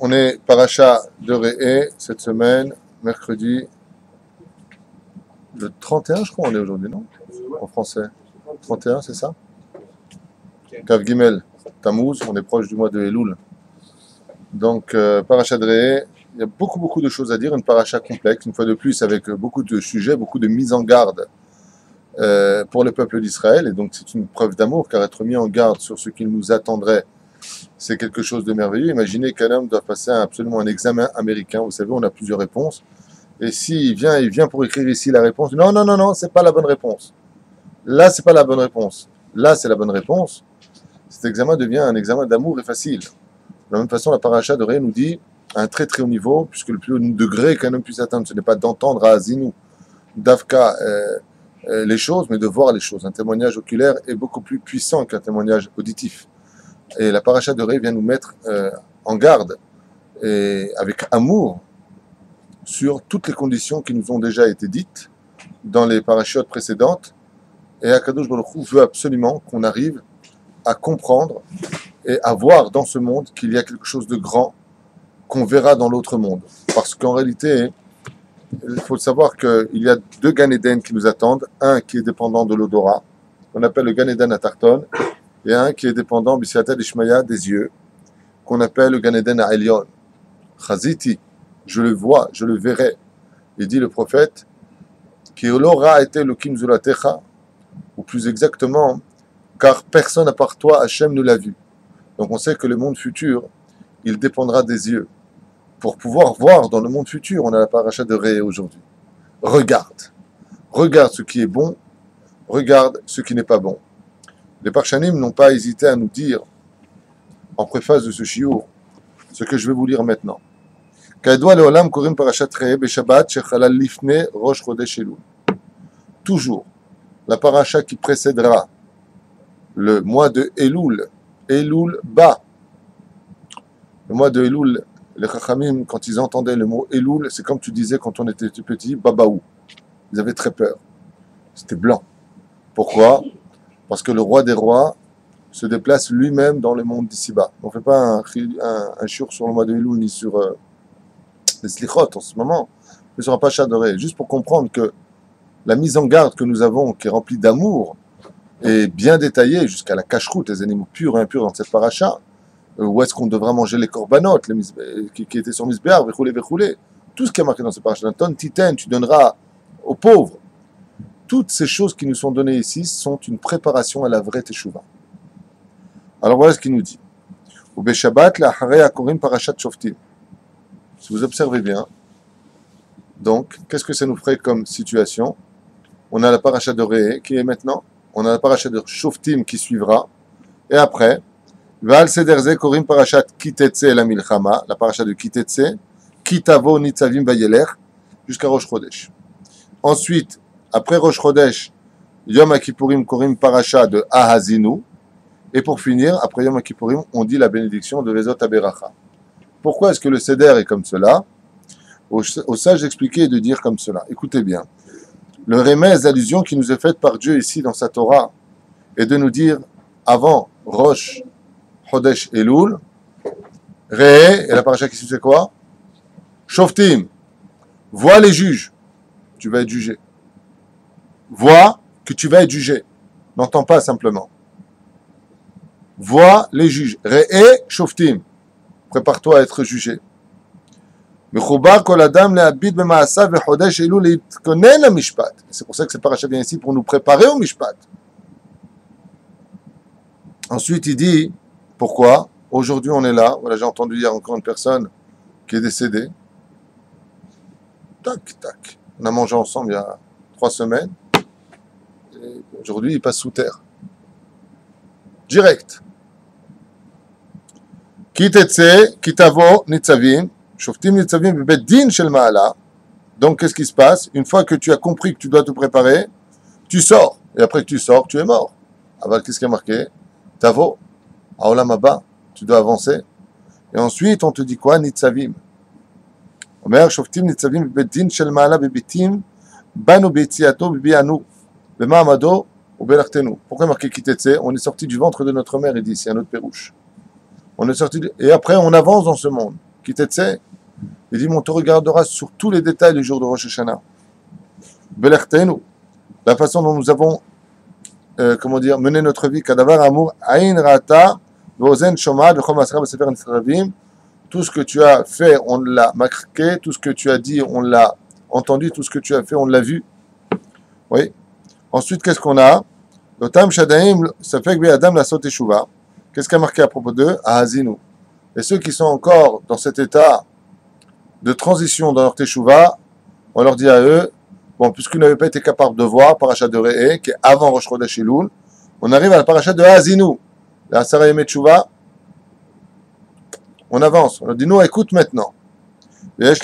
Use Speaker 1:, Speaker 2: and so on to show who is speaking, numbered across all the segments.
Speaker 1: On est paracha de Réé cette semaine, mercredi le 31, je crois, on est aujourd'hui, non? En français. 31, c'est ça? Kav Gimel, Tammuz, on est proche du mois de Elul. Donc, euh, paracha de Réé, il y a beaucoup, beaucoup de choses à dire, une paracha complexe, une fois de plus, avec beaucoup de sujets, beaucoup de mises en garde euh, pour le peuple d'Israël. Et donc, c'est une preuve d'amour, car être mis en garde sur ce qu'il nous attendrait, c'est quelque chose de merveilleux. Imaginez qu'un homme doit passer absolument un examen américain. Vous savez, on a plusieurs réponses. Et s'il vient, il vient pour écrire ici la réponse. Non, non, non, non, c'est pas la bonne réponse. Là, c'est pas la bonne réponse. Là, c'est la bonne réponse. Cet examen devient un examen d'amour et facile. De la même façon, la paracha de Ré nous dit à un très très haut niveau, puisque le plus haut degré qu'un homme puisse atteindre, ce n'est pas d'entendre à Azinou, d'Afka, euh, euh, les choses, mais de voir les choses. Un témoignage oculaire est beaucoup plus puissant qu'un témoignage auditif. Et la paracha de Ré vient nous mettre euh, en garde et avec amour sur toutes les conditions qui nous ont déjà été dites dans les parachutes précédentes. Et Akadosh Baruch veut absolument qu'on arrive à comprendre et à voir dans ce monde qu'il y a quelque chose de grand qu'on verra dans l'autre monde. Parce qu'en réalité, il faut savoir qu'il y a deux Gan qui nous attendent. Un qui est dépendant de l'odorat, qu'on appelle le Gan Eden à Tarton, et un qui est dépendant, Bishatel Ishmaya, des yeux, qu'on appelle le Gan Eden à Elion. Chaziti, je le vois, je le verrai. Il dit le prophète, qui aura été le Kim Zulatecha, ou plus exactement, car personne à part toi, Hachem, ne l'a vu. Donc on sait que le monde futur, il dépendra des yeux. Pour pouvoir voir dans le monde futur, on a la paracha de Ré aujourd'hui. Regarde. Regarde ce qui est bon, regarde ce qui n'est pas bon. Les Parchanim n'ont pas hésité à nous dire, en préface de ce shiur, ce que je vais vous lire maintenant. Toujours, la paracha qui précédera le mois de Elul, Elul Ba. Le mois de Elul, les Chachamim, quand ils entendaient le mot Elul, c'est comme tu disais quand on était petit, Babaou. Ils avaient très peur. C'était blanc. Pourquoi? Parce que le roi des rois se déplace lui-même dans le monde d'ici-bas. On ne fait pas un, un, sur le mois de Elul ni sur euh, les slichot en ce moment, ne sera pas chadoré. Juste pour comprendre que la mise en garde que nous avons, qui est remplie d'amour, est bien détaillée jusqu'à la cache-route, les animaux purs et impurs dans cette paracha. Euh, où est-ce qu'on devra manger les corbanotes, les qui, qui, étaient sur Misbéar, véchoulé, véchoulé. Tout ce qui est marqué dans cette paracha. Ton titen, tu donneras aux pauvres. Toutes ces choses qui nous sont données ici sont une préparation à la vraie teshuva. Alors voilà ce qu'il nous dit. Au Beshabbat, la Akorim Parashat Shoftim. Si vous observez bien, donc, qu'est-ce que ça nous ferait comme situation? On a la paracha de Ré qui est maintenant, on a la paracha de Shoftim qui suivra, et après, Val Sederze Korim Parashat Kitetse la la paracha de Kitetse, Kitavo Nitzavim Vayeler, jusqu'à Rosh Chodesh. Ensuite, après Rosh Chodesh, Yom Kippourim Korim Paracha de Ahazinu, et pour finir, après Yom Kippourim, on dit la bénédiction de Vezot Aberacha. Pourquoi est-ce que le Seder est comme cela? Au, sage d'expliquer et de dire comme cela. Écoutez bien. Le remez, l'allusion qui nous est faite par Dieu ici dans sa Torah, est de nous dire avant Rosh, Chodesh et Loul, Ré, et la paracha qui suit c'est quoi? Shoftim, vois les juges, tu vas être jugé. Vois que tu vas être jugé. N'entends pas simplement. Vois les juges. Ré, Shoftim, prépare-toi à être jugé. C'est pour ça que ce paracha vient ici pour nous préparer au mishpat. Ensuite, il dit, pourquoi Aujourd'hui, on est là. Voilà, j'ai entendu hier encore une personne qui est décédée. Tac, tac. On a mangé ensemble il y a trois semaines. Aujourd'hui, il passe sous terre. Direct. Donc, qu'est-ce qui se passe Une fois que tu as compris que tu dois te préparer, tu sors. Et après que tu sors, tu es mort. Alors, qu'est-ce qui est marqué Tavo, aolam tu dois avancer. Et ensuite, on te dit quoi Nitzavim? Bebianu, bema'amado, ou belachtenu. Pourquoi marqué kitetse On est sorti du ventre de notre mère, il dit, c'est un autre pérouche. On est sorti Et après, on avance dans ce monde. Qui Il dit, on te regardera sur tous les détails du jour de Rosh Hashanah. La façon dont nous avons, euh, comment dire, mené notre vie. Kadavar amour, aïn rata, vozen nisravim. Tout ce que tu as fait, on l'a marqué. Tout ce que tu as dit, on l'a entendu. Tout ce que tu as fait, on l'a vu. Oui. Ensuite, qu'est-ce qu'on a? Lotam shadaim, ça fait que Adam la sauté chouva. Qu'est-ce qu'il y a marqué à propos d'eux? Ahazinu. Et ceux qui sont encore dans cet état de transition dans leur teshuva, on leur dit à eux, Bon, puisqu'il n'avait pas été capable de voir, paracha de Re'e, qui est avant Rosh Chodesh Elul, on arrive à la paracha de Hazinu, la Sarah Yemetchouva. On avance, on a dit, nous, écoute maintenant. Il dit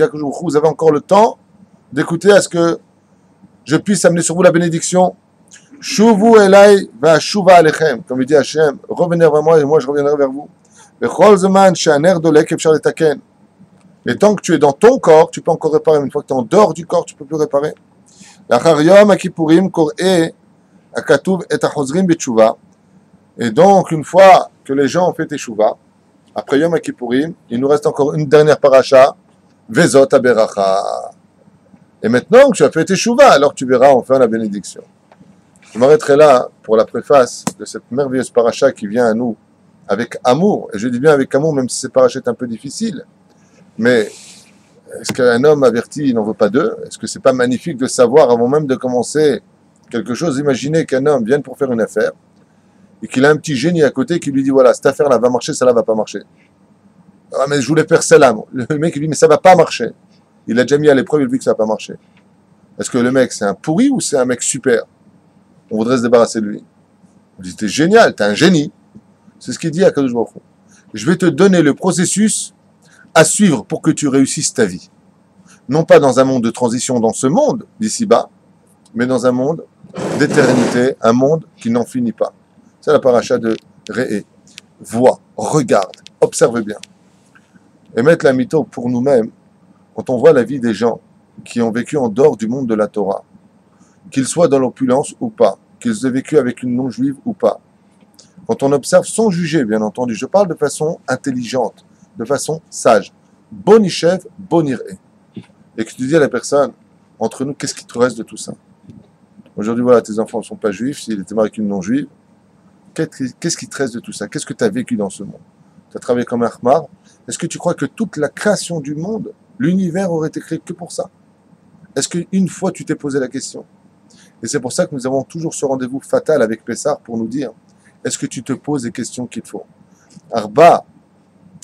Speaker 1: à vous avez encore le temps d'écouter à ce que je puisse amener sur vous la bénédiction. Shuvu elai va shuva alechem. Comme il dit Hachem, revenez vers moi et moi je reviendrai vers vous. Et tant que tu es dans ton corps, tu peux encore réparer. Une fois que tu es en dehors du corps, tu peux plus réparer. Akatuv et donc, une fois que les gens ont fait teshuva, après Yom Kippourim, il nous reste encore une dernière paracha, Vezot Aberacha. Et maintenant que tu as fait teshuva, alors tu verras enfin la bénédiction. Je m'arrêterai là pour la préface de cette merveilleuse paracha qui vient à nous avec amour. Et je dis bien avec amour, même si cette paracha est un peu difficile. Mais est-ce qu'un homme averti, il n'en veut pas deux? Est-ce que c'est pas magnifique de savoir avant même de commencer quelque chose? Imaginez qu'un homme vienne pour faire une affaire et qu'il a un petit génie à côté qui lui dit voilà, cette affaire-là va marcher, celle-là va pas marcher. Ah, mais je voulais faire celle-là. Le mec, il dit mais ça va pas marcher. Il a déjà mis à l'épreuve, il dit que ça va pas marcher. Est-ce que le mec, c'est un pourri ou c'est un mec super? On voudrait se débarrasser de lui. On dit t'es génial, t'es un génie. C'est ce qu'il dit à Kadosh. Je vais te donner le processus à suivre pour que tu réussisses ta vie. Non pas dans un monde de transition dans ce monde, d'ici bas, mais dans un monde d'éternité, un monde qui n'en finit pas. C'est la paracha de Réé. Vois, regarde, observe bien. Et mettre la mytho pour nous-mêmes, quand on voit la vie des gens qui ont vécu en dehors du monde de la Torah, qu'ils soient dans l'opulence ou pas, qu'ils aient vécu avec une non-juive ou pas, quand on observe sans juger, bien entendu, je parle de façon intelligente, de façon sage. Bonichev, boniré. Et que tu dis à la personne, entre nous, qu'est-ce qui te reste de tout ça? Aujourd'hui, voilà, tes enfants ne sont pas juifs, s'il était marié avec non-juive, qu'est-ce qui te reste de tout ça? Qu'est-ce que tu as vécu dans ce monde? Tu as travaillé comme un khmar Est-ce que tu crois que toute la création du monde, l'univers aurait été créé que pour ça? Est-ce qu'une fois tu t'es posé la question? Et c'est pour ça que nous avons toujours ce rendez-vous fatal avec Pessar pour nous dire est-ce que tu te poses les questions qu'il faut? Arba,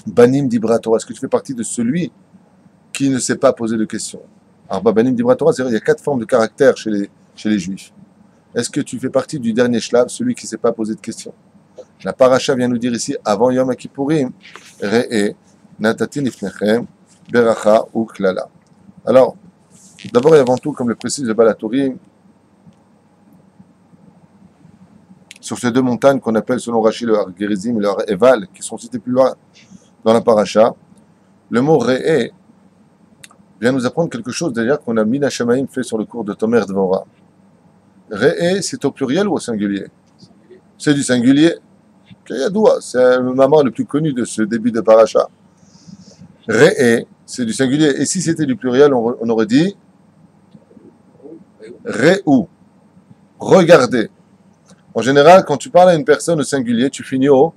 Speaker 1: Banim Dibratora, est-ce que tu fais partie de celui qui ne s'est pas posé de questions Arba Banim Dibratora, il y a quatre formes de caractère chez les, juifs. Est-ce que tu fais partie du dernier shlav, celui qui ne s'est pas posé de questions? La paracha vient nous dire ici, avant Yom Kippourim, Re'e, Natatin Ifnechem, Beracha ou Klala. Alors, d'abord et avant tout, comme le précise le Balatourim, sur ces deux montagnes qu'on appelle selon Rachid le Har et le Har Eval, qui sont cités plus loin dans la paracha, le mot Re'e vient nous apprendre quelque chose d'ailleurs qu'on a Mina Shamaim fait sur le cours de Tomer Dvora. Re'e, c'est au pluriel ou au singulier? C'est du singulier. Kayadoua, c'est le maman le plus connu de ce début de paracha. Re'e, c'est du singulier. Et si c'était du pluriel, on, aurait dit Re'u, regardez. En général, quand tu parles à une personne au singulier, tu finis au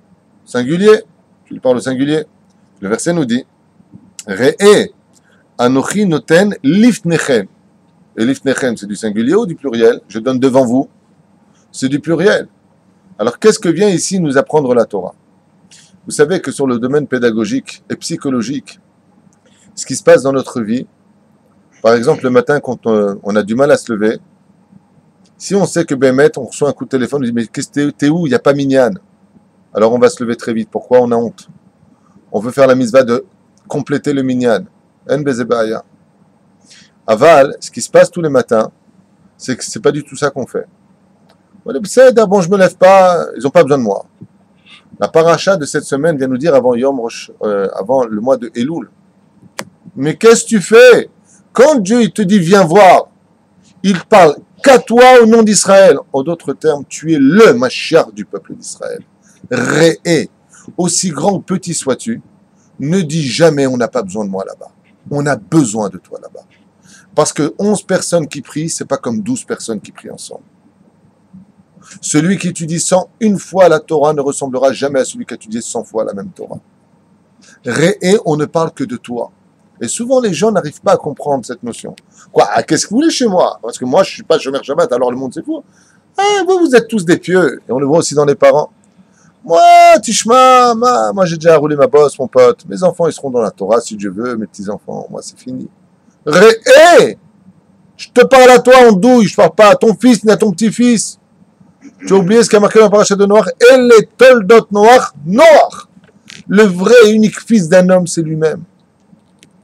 Speaker 1: singulier. Tu parles au singulier. Le verset nous dit Re'e, anochi noten liftnechem. Et liftnechem, c'est du singulier ou du pluriel? Je donne devant vous. C'est du pluriel. Alors, qu'est-ce que vient ici nous apprendre la Torah? Vous savez que sur le domaine pédagogique et psychologique, ce qui se passe dans notre vie, par exemple, le matin, quand on, on a du mal à se lever, si on sait que Bémet, on reçoit un coup de téléphone, on dit Mais t'es où? Il n'y a pas Mignane. Alors, on va se lever très vite. Pourquoi? On a honte. On veut faire la misva de compléter le Mignane. En. Aval, ce qui se passe tous les matins, c'est que c'est pas du tout ça qu'on fait. Bon, je me lève pas, ils n'ont pas besoin de moi. La paracha de cette semaine vient nous dire avant Yom euh, avant le mois de Elul. Mais qu'est-ce que tu fais? Quand Dieu te dit viens voir, il parle qu'à toi au nom d'Israël. En d'autres termes, tu es le Mashiach du peuple d'Israël. Ré aussi grand ou petit sois-tu, ne dis jamais on n'a pas besoin de moi là-bas. On a besoin de toi là-bas. Parce que 11 personnes qui prient, c'est pas comme 12 personnes qui prient ensemble. Celui qui étudie 100 une fois la Torah ne ressemblera jamais à celui qui étudie 100 fois la même Torah. Ré on ne parle que de toi. Et souvent, les gens n'arrivent pas à comprendre cette notion. Quoi ah, Qu'est-ce que vous voulez chez moi? Parce que moi, je suis pas Shomer Shabbat, alors le monde c'est fou. Ah, vous, vous êtes tous des pieux. Et on le voit aussi dans les parents. Moi, Tishma, moi j'ai déjà roulé ma bosse, mon pote. Mes enfants, ils seront dans la Torah si Dieu veut, mes petits-enfants. Moi, c'est fini. Ré Je te parle à toi en douille, je parle pas à ton fils ni à ton petit-fils. Tu as oublié ce qu'a marqué dans le parachat de Noir? Et les toldot Noir, Noir Le vrai et unique fils d'un homme, c'est lui-même.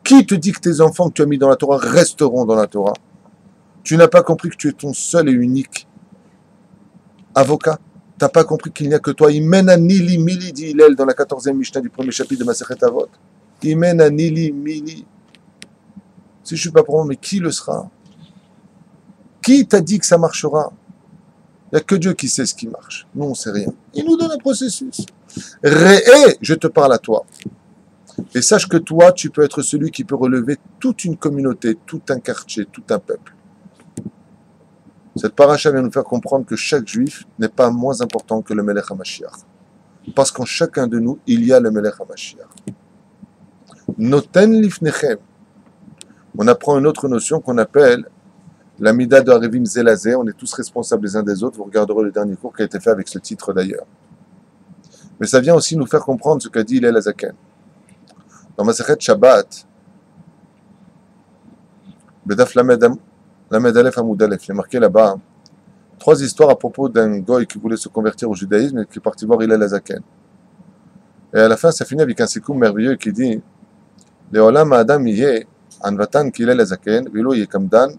Speaker 1: Qui te dit que tes enfants que tu as mis dans la Torah resteront dans la Torah? Tu n'as pas compris que tu es ton seul et unique avocat? Tu n'as pas compris qu'il n'y a que toi. Imena nili mili, dit Hillel dans la 14e Mishnah du premier chapitre de Masechet Avot. Imena nili mili. Si je suis pas pour moi, mais qui le sera? Qui t'a dit que ça marchera? Il n'y a que Dieu qui sait ce qui marche. Nous, on sait rien. Il nous donne un processus. Ré, je te parle à toi. Et sache que toi, tu peux être celui qui peut relever toute une communauté, tout un quartier, tout un peuple. Cette paracha vient nous faire comprendre que chaque juif n'est pas moins important que le Melech HaMashiach. Parce qu'en chacun de nous, il y a le Melech HaMashiach. Noten lifnechem. On apprend une autre notion qu'on appelle la mida de Zelazé. On est tous responsables les uns des autres. Vous regarderez le dernier cours qui a été fait avec ce titre d'ailleurs. Mais ça vient aussi nous faire comprendre ce qu'a dit Hillel Azaken. Dans Masechet Shabbat, Bedaf Lamed Aleph Amoud Aleph, il a marqué là-bas trois histoires à propos d'un goy qui voulait se convertir au judaïsme et qui est parti voir Hillel Azaken. Et à la fin, ça finit avec un sikoum merveilleux qui dit Leolam Adam Anvatan Kilel Azaken, Vilo Yekamdan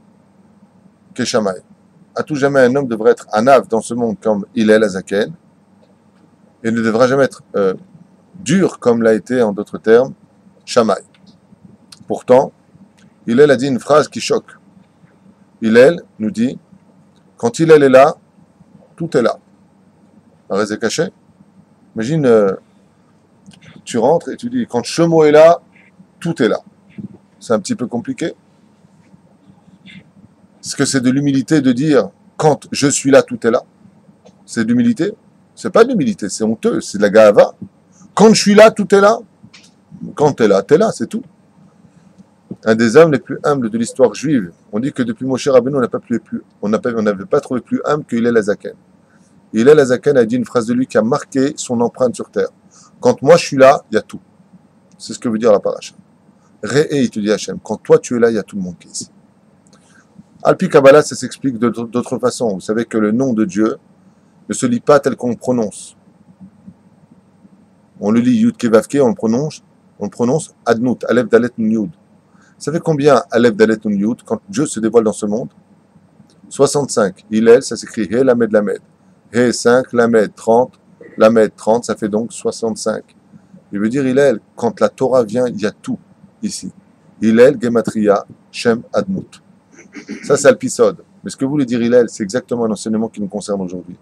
Speaker 1: Keshamay. À tout jamais, un homme devrait être anav dans ce monde comme Hillel Azaken et ne devra jamais être euh, dur comme l'a été en d'autres termes Shamaï. Pourtant, Hillel a dit une phrase qui choque. Hillel nous dit quand Hillel est là, tout est là. Arrête est caché. Imagine, euh, tu rentres et tu dis quand Shemo est là, tout est là. C'est un petit peu compliqué. Est-ce que c'est de l'humilité de dire quand je suis là, tout est là? C'est de l'humilité? C'est pas de l'humilité, c'est honteux, c'est de la gava. Quand je suis là, tout est là quand tu es là, tu es là, c'est tout. Un des hommes les plus humbles de l'histoire juive. On dit que depuis Moshe Rabbeinu, on n'a pas plus, on n'avait pas trouvé plus humble que Hillel Azaken. Hillel Azaken a dit une phrase de lui qui a marqué son empreinte sur terre. Quand moi je suis là, il y a tout. C'est ce que veut dire la paracha. Ré il te dit Hachem. Quand toi tu es là, il y a tout le monde qui est ici. Alpi Kabbalah, ça s'explique d'autres façons. Vous savez que le nom de Dieu ne se lit pas tel qu'on le prononce. On le lit Yud Kevavke, on le prononce on prononce Adnut, Aleph Dalet Nun Vous savez combien Aleph Dalet Nun quand Dieu se dévoile dans ce monde? 65. Hillel, ça s'écrit He Lamed Lamed. He 5, Lamed 30. Lamed 30, ça fait donc 65. Il veut dire Hillel, quand la Torah vient, il y a tout ici. Hillel, Gematria, Shem, Adnut. Ça, c'est l'épisode. Mais ce que voulez dire Hillel, c'est exactement un enseignement qui nous concerne aujourd'hui.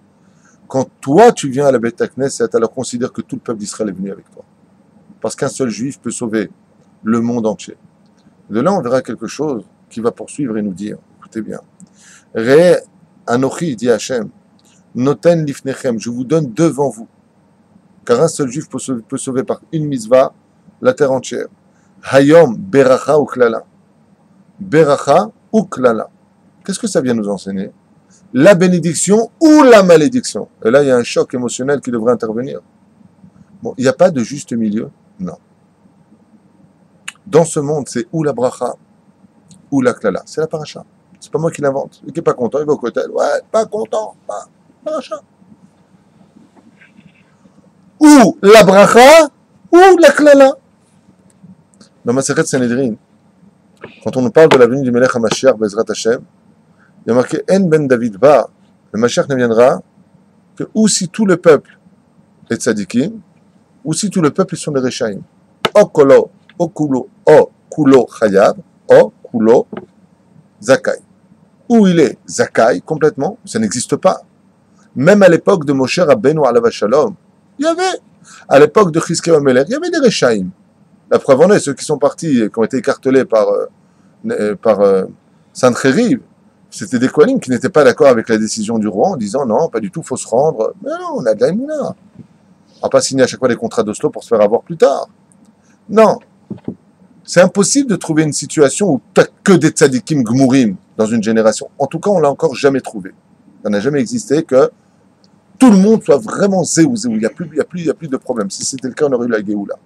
Speaker 1: Quand toi, tu viens à la Beth Knesset, alors considère que tout le peuple d'Israël est venu avec toi parce qu'un seul juif peut sauver le monde entier. De là, on verra quelque chose qui va poursuivre et nous dire, écoutez bien, Re Anochi, dit Hachem, Noten lifnechem, je vous donne devant vous, car un seul juif peut sauver, par une misva la terre entière. Hayom beracha ou klala. Beracha ou klala. Qu'est-ce que ça vient nous enseigner? La bénédiction ou la malédiction. Et là, il y a un choc émotionnel qui devrait intervenir. Bon, il n'y a pas de juste milieu? Non. Dans ce monde, c'est ou la bracha, ou la klala. C'est la paracha. C'est pas moi qui l'invente. Il n'est pas content, il va au côté. Ouais, pas content, pas paracha. Ou la bracha, ou la klala. Dans ma Maseret Sanhedrin, quand on nous parle de la venue du Melech HaMashiach, Bezrat Hashem, il y a marqué En ben David va, le Mashiach ne viendra que ou si tout le peuple est tzadikim, ou si tout le peuple sont des Rechaim. O kolo, o kulo, chayab, o kulo zakai. où il est Zakai complètement, ça n'existe pas. Même à l'époque de Moshe Rabbeinu Alav Shalom, il y avait, à l'époque de Chizkiah Amelech, il y avait des Rechaim. La preuve en est, ceux qui sont partis, qui ont été écartelés par, euh, euh, par euh, c'était des Kohanim qui n'étaient pas d'accord avec la décision du roi en disant non, pas du tout, faut se rendre. Mais non, on a de On va pas signer à chaque fois des contrats d'Oslo pour se faire avoir plus tard. Non. C'est impossible de trouver une situation où tu que des tzadikim gmourim dans une génération. En tout cas, on l'a encore jamais trouvé. Ça n'a jamais existé que tout le monde soit vraiment zéou, zéou. Il n'y a, plus, il y a, plus, il y a plus de problème. Si c'était le cas, on aurait eu la Géoula.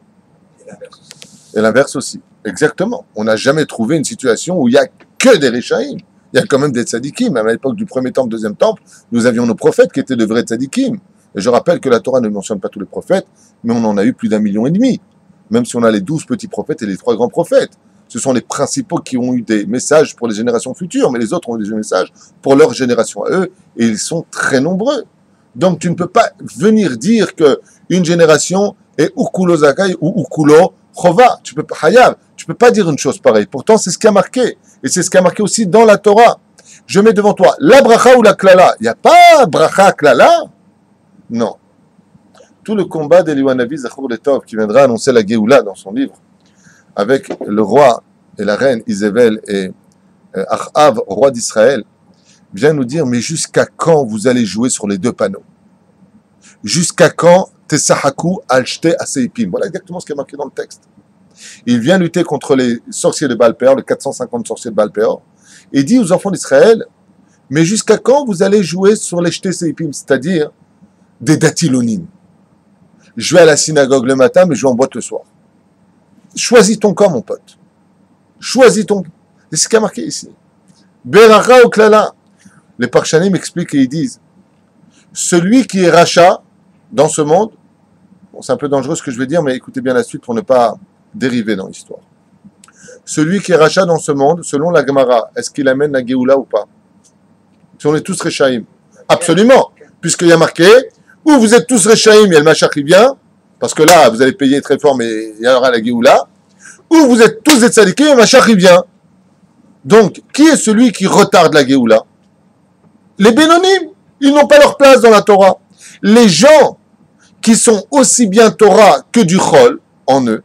Speaker 1: Et l'inverse aussi. Exactement. On n'a jamais trouvé une situation où il n'y a que des Réchaïm. Il y a quand même des tzadikim. Même à l'époque du premier temple, deuxième temple, nous avions nos prophètes qui étaient de vrais tzadikim. Et je rappelle que la Torah ne mentionne pas tous les prophètes, mais on en a eu plus d'un million et demi. Même si on a les douze petits prophètes et les trois grands prophètes. Ce sont les principaux qui ont eu des messages pour les générations futures, mais les autres ont eu des messages pour leur génération à eux, et ils sont très nombreux. Donc tu ne peux pas venir dire que une génération est Ukulo Zakai ou Ukulo Chova. Tu peux pas, tu peux pas dire une chose pareille. Pourtant, c'est ce qui a marqué. Et c'est ce qui a marqué aussi dans la Torah. Je mets devant toi la bracha ou la klala. Il n'y a pas bracha klala. Non. Tout le combat d'Eliwanavi Zachor Letov qui viendra annoncer la Géoula dans son livre avec le roi et la reine Isabelle et euh, Achav, roi d'Israël, vient nous dire mais jusqu'à quand vous allez jouer sur les deux panneaux? Jusqu'à quand Tesahaku alchte aseipim Voilà exactement ce qui est marqué dans le texte. Il vient lutter contre les sorciers de Balpéor, les 450 sorciers de Balpéor, et dit aux enfants d'Israël mais jusqu'à quand vous allez jouer sur les seipim, c'est-à-dire des datilonim? Je vais à la synagogue le matin, mais je vais en boîte le soir. Choisis ton camp, mon pote. Choisis ton. C'est ce qui a marqué ici. Les parchanim expliquent et ils disent celui qui est rachat dans ce monde, bon, c'est un peu dangereux ce que je vais dire, mais écoutez bien la suite pour ne pas dériver dans l'histoire. Celui qui est rachat dans ce monde, selon la Gemara, est-ce qu'il amène la Géoula ou pas? Si on est tous Rechaim Absolument, puisqu'il y a marqué, ou vous êtes tous Rechaim, a le Machach qui vient, parce que là, vous allez payer très fort, mais il y aura la Géoula, ou vous êtes tous des tzadikim et Machach il vient. Donc, qui est celui qui retarde la Géoula? Les Bénonymes, ils n'ont pas leur place dans la Torah. Les gens qui sont aussi bien Torah que du Chol en eux,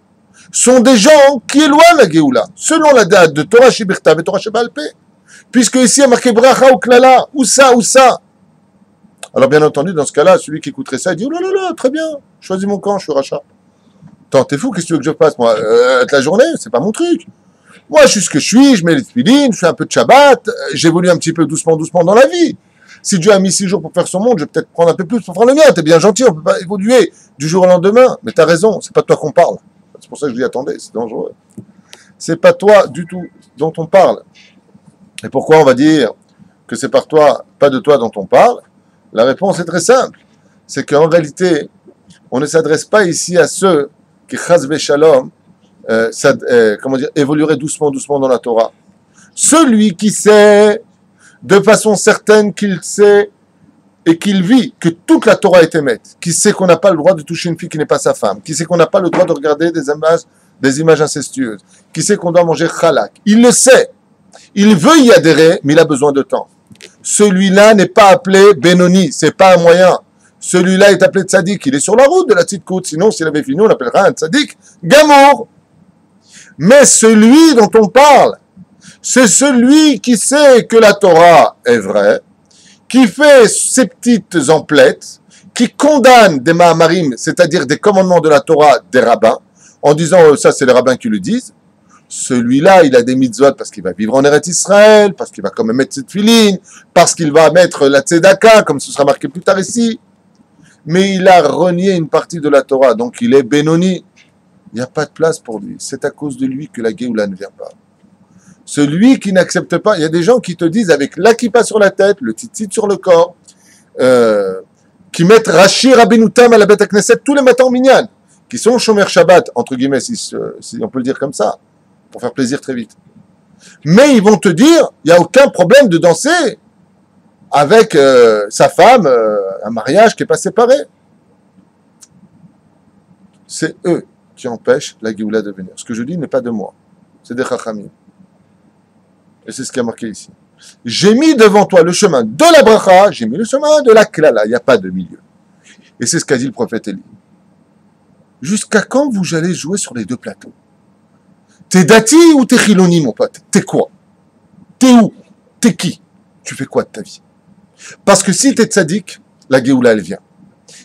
Speaker 1: sont des gens qui éloignent la Géoula, selon la date de Torah Shibirta et Torah Shebalpe. Puisque ici, il y a marqué Bracha ou Klala, ou ça, ou ça. Alors, bien entendu, dans ce cas-là, celui qui écouterait ça, il dit Oh là là là, très bien, choisis mon camp, je suis rachat. Attends, t'es fou, qu'est-ce que tu veux que je fasse, moi? Euh, La journée, c'est pas mon truc. Moi, je suis ce que je suis, je mets les filines, je fais un peu de Shabbat, euh, j'évolue un petit peu doucement, doucement dans la vie. Si Dieu a mis six jours pour faire son monde, je vais peut-être prendre un peu plus pour faire le mien. T'es bien gentil, on peut pas évoluer du jour au lendemain. Mais t'as raison, c'est pas toi qu'on parle. C'est pour ça que je dis attendez, c'est dangereux. C'est pas toi du tout dont on parle. Et pourquoi on va dire que c'est par toi, pas de toi dont on parle? La réponse est très simple. C'est qu'en réalité, on ne s'adresse pas ici à ceux qui, chazve shalom, euh, euh, comment dire, évolueraient doucement, doucement dans la Torah. Celui qui sait de façon certaine qu'il sait et qu'il vit que toute la Torah est émette, qui sait qu'on n'a pas le droit de toucher une fille qui n'est pas sa femme, qui sait qu'on n'a pas le droit de regarder des images, des images incestueuses, qui sait qu'on doit manger chalak. Il le sait. Il veut y adhérer, mais il a besoin de temps. Celui-là n'est pas appelé Benoni, c'est pas un moyen. Celui-là est appelé Tzadik, il est sur la route de la Tzidkout. Sinon, s'il avait fini, on l'appellerait un Tzadik Gamour. Mais celui dont on parle, c'est celui qui sait que la Torah est vraie, qui fait ses petites emplettes, qui condamne des Mahamarim, c'est-à-dire des commandements de la Torah des rabbins, en disant euh, ça c'est les rabbins qui le disent. Celui-là, il a des mitzvot parce qu'il va vivre en Eretz Israël, parce qu'il va quand même mettre cette filine, parce qu'il va mettre la tzedaka, comme ce sera marqué plus tard ici. Mais il a renié une partie de la Torah, donc il est Benoni. Il n'y a pas de place pour lui. C'est à cause de lui que la Géoula ne vient pas. Celui qui n'accepte pas, il y a des gens qui te disent avec l'akippa sur la tête, le titit sur le corps, euh, qui mettent Rachir Abinutam à la bête Knesset tous les matins au minyan, qui sont Shomer Shabbat, entre guillemets, si, on peut le dire comme ça, pour faire plaisir très vite. Mais ils vont te dire, il n'y a aucun problème de danser avec euh, sa femme, euh, un mariage qui n'est pas séparé. C'est eux qui empêchent la Géoula de venir. Ce que je dis n'est pas de moi, c'est des Chachamim. Et c'est ce qui a marqué ici. J'ai mis devant toi le chemin de la bracha, j'ai mis le chemin de la klala. Il n'y a pas de milieu. Et c'est ce qu'a dit le prophète Élie. Jusqu'à quand vous allez jouer sur les deux plateaux? T'es dati ou t'es chiloni, mon pote? T'es quoi? T'es où? T'es qui? Tu fais quoi de ta vie? Parce que si t'es tzaddik, la Géoula, elle vient.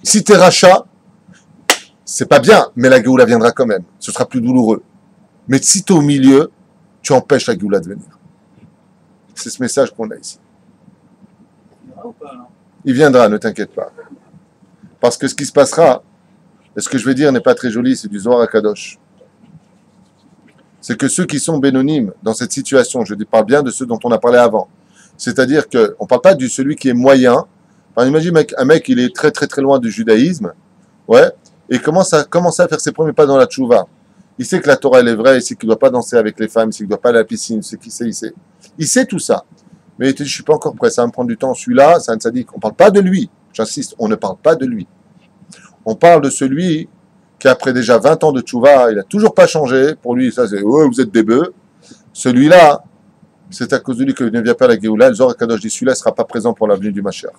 Speaker 1: Si t'es rachat, c'est pas bien, mais la Géoula viendra quand même. Ce sera plus douloureux. Mais si t'es au milieu, tu empêches la Géoula de venir. C'est ce message qu'on a ici. Il viendra, ne t'inquiète pas. Parce que ce qui se passera, et ce que je vais dire n'est pas très joli, c'est du Zohar à Kadosh. C'est que ceux qui sont bénonymes dans cette situation, je parle bien de ceux dont on a parlé avant, c'est-à-dire qu'on ne parle pas de celui qui est moyen. imagine un mec, il est très très très loin du judaïsme, ouais, et commence à, commence à faire ses premiers pas dans la tchouva? Il sait que la Torah elle est vraie, il sait qu'il ne doit pas danser avec les femmes, il sait qu'il ne doit pas aller à la piscine, il sait sait, il sait. Il sait tout ça. Mais il te dit, je suis pas encore prêt, ça va me prendre du temps. Celui-là, c'est un sadique. On ne parle pas de lui. J'insiste, on ne parle pas de lui. On parle de celui qui, après déjà 20 ans de tchouva, il n'a toujours pas changé. Pour lui, ça c'est, oh, vous êtes des bœufs. Celui-là, c'est à cause de lui que ne vient pas la Géoula. Le Zohar Kadosh dit, celui-là ne sera pas présent pour l'avenue du Machar.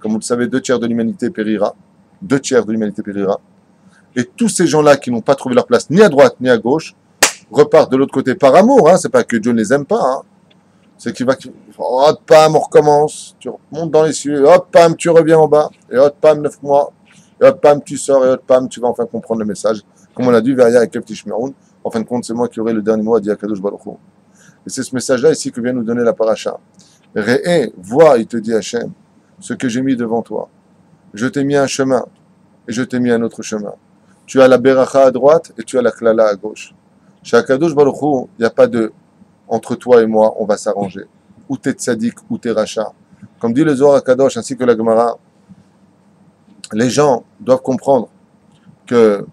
Speaker 1: Comme vous le savez, deux tiers de l'humanité périra. Deux tiers de l'humanité périra. Et tous ces gens-là qui n'ont pas trouvé leur place ni à droite ni à gauche repartent de l'autre côté par amour. Hein. C'est pas que Dieu ne les aime pas. Hein. C'est qu'il va. Hop, pam, on recommence. Tu remontes dans les cieux. Hop, pam, tu reviens en bas. Et hop, pam, neuf mois. Et hop, pam, tu sors. Et hop, pam, tu vas enfin comprendre le message. Comme on a dit, Veria et Keftishmeroun. En fin de compte, c'est moi qui aurai le dernier mot à dire Kadosh Baruch Et c'est ce message-là ici que vient nous donner la paracha. Réé, vois, il te dit Hachem, ce que j'ai mis devant toi. Je t'ai mis un chemin et je t'ai mis un autre chemin. Tu as la Beracha à droite et tu as la Klala à gauche. Chez Akadosh Baruch il n'y a pas de entre toi et moi, on va s'arranger. Ou t'es tzaddik, ou t'es rachat. Comme dit le Zohar Akadosh ainsi que la Gemara, les gens doivent comprendre que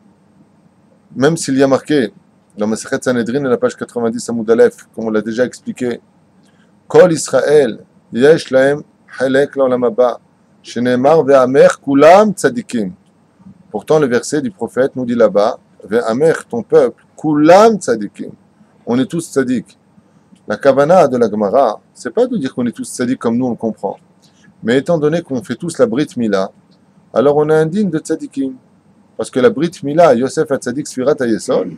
Speaker 1: même s'il y a marqué dans Masechet Sanhedrin, la page 90 à Moudalef, comme on l'a déjà expliqué, Kol Israël, Yesh Halek Shenemar Ve'amer Kulam Tzadikim. Pourtant, le verset du prophète nous dit là-bas, Ve'amer, ton peuple, Kulam Tzadikim. On est tous tzaddik. La kavana de la Gemara, c'est pas de dire qu'on est tous tzaddik comme nous on le comprend. Mais étant donné qu'on fait tous la Brit Mila, alors on est indigne de tzaddikim. Parce que la Brit Mila, Yosef a tzaddik Sfirat Ayesol,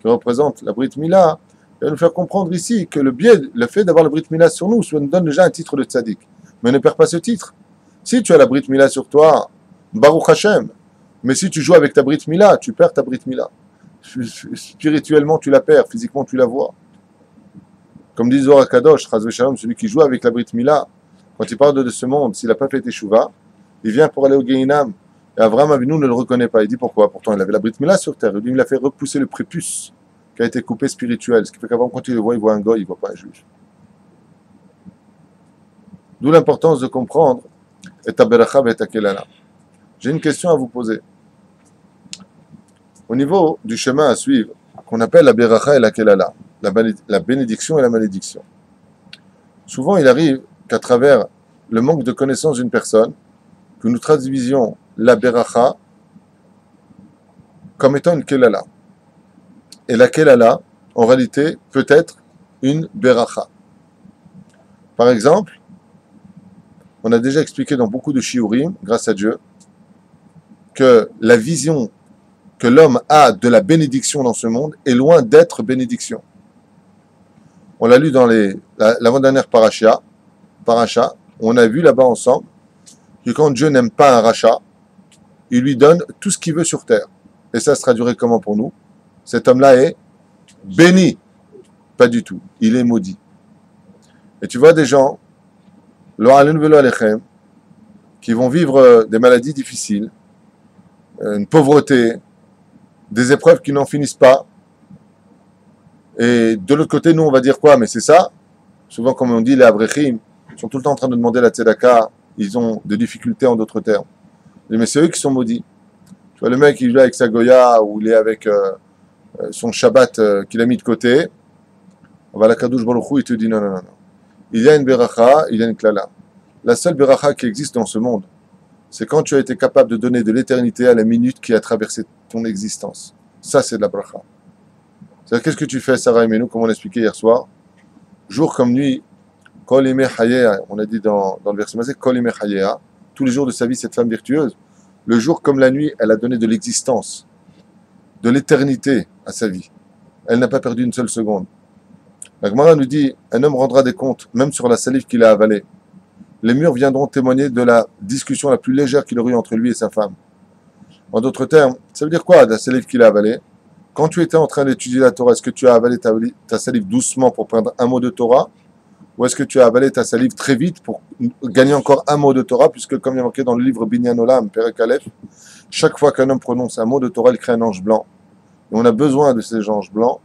Speaker 1: qui représente la Brit Mila, va nous faire comprendre ici que le biais, le fait d'avoir la Brit Mila sur nous, ça nous donne déjà un titre de tzaddik. Mais ne perds pas ce titre. Si tu as la Brit Mila sur toi, Baruch Hashem, mais si tu joues avec ta Brit Mila, tu perds ta Brit Mila. Spirituellement, tu la perds, physiquement, tu la vois. Comme dit Zohar Kadosh, celui qui joue avec la Brit Mila, quand il parle de ce monde, s'il n'a pas fait Teshuvah, il vient pour aller au Geinam. Et Abraham Avinu ne le reconnaît pas. Il dit pourquoi? Pourtant, il avait la Brit Mila sur terre. Il a fait repousser le prépuce qui a été coupé spirituel. Ce qui fait qu'avant, quand il le voit, il voit un goy, il ne voit pas un juge. D'où l'importance de comprendre et J'ai une question à vous poser au niveau du chemin à suivre, qu'on appelle la Beracha et la Kelala, la bénédiction et la malédiction. Souvent, il arrive qu'à travers le manque de connaissance d'une personne, nous traduisions la Beracha comme étant une Kelala. Et la Kelala, en réalité, peut être une Beracha. Par exemple, on a déjà expliqué dans beaucoup de shiurim, grâce à Dieu, que la vision que l'homme a de la bénédiction dans ce monde est loin d'être bénédiction. On l'a lu dans l'avant-dernière paracha, paracha, on a vu là-bas ensemble que quand Dieu n'aime pas un rachat, il lui donne tout ce qu'il veut sur terre. Et ça se traduirait comment pour nous? Cet homme-là est béni. Pas du tout. Il est maudit. Et tu vois des gens, qui vont vivre euh, des maladies difficiles, euh, une pauvreté, des épreuves qui n'en finissent pas. Et de l'autre côté, nous, on va dire quoi? Mais c'est ça. Souvent, comme on dit, les Abrechim sont tout le temps en train de demander la tzedaka. Ils ont des difficultés en d'autres termes. Mais c'est eux qui sont maudits. Tu vois, le mec, il est avec sa Goya ou il est avec euh, euh, son Shabbat euh, qu'il a mis de côté. On va la Kadush Baruch il te dit non, non, non. Il y a une Beracha, il y a une Klala. La seule Beracha qui existe dans ce monde, c'est quand tu as été capable de donner de l'éternité à la minute qui a traversé ton existence. Ça, c'est de la bracha. C'est qu'est-ce que tu fais, Sarah et Menou, comme on l'expliquait hier soir? Jour comme nuit, on a dit dans, dans le verset Mazé, tous les jours de sa vie, cette femme virtueuse, le jour comme la nuit, elle a donné de l'existence, de l'éternité à sa vie. Elle n'a pas perdu une seule seconde. La Gemara nous dit, un homme rendra des comptes, même sur la salive qu'il a avalée. Les murs viendront témoigner de la discussion la plus légère qu'il aurait eu entre lui et sa femme. En d'autres termes, ça veut dire quoi, la salive qu'il a avalée? Quand tu étais en train d'étudier la Torah, est-ce que tu as avalé ta, ta salive doucement pour prendre un mot de Torah? Ou est-ce que tu as avalé ta salive très vite pour gagner encore un mot de Torah, puisque comme il a marqué dans le livre Binyan Olam, Perek Aleph, chaque fois qu'un homme prononce un mot de Torah, il crée un ange blanc. Et on a besoin de ces anges blancs,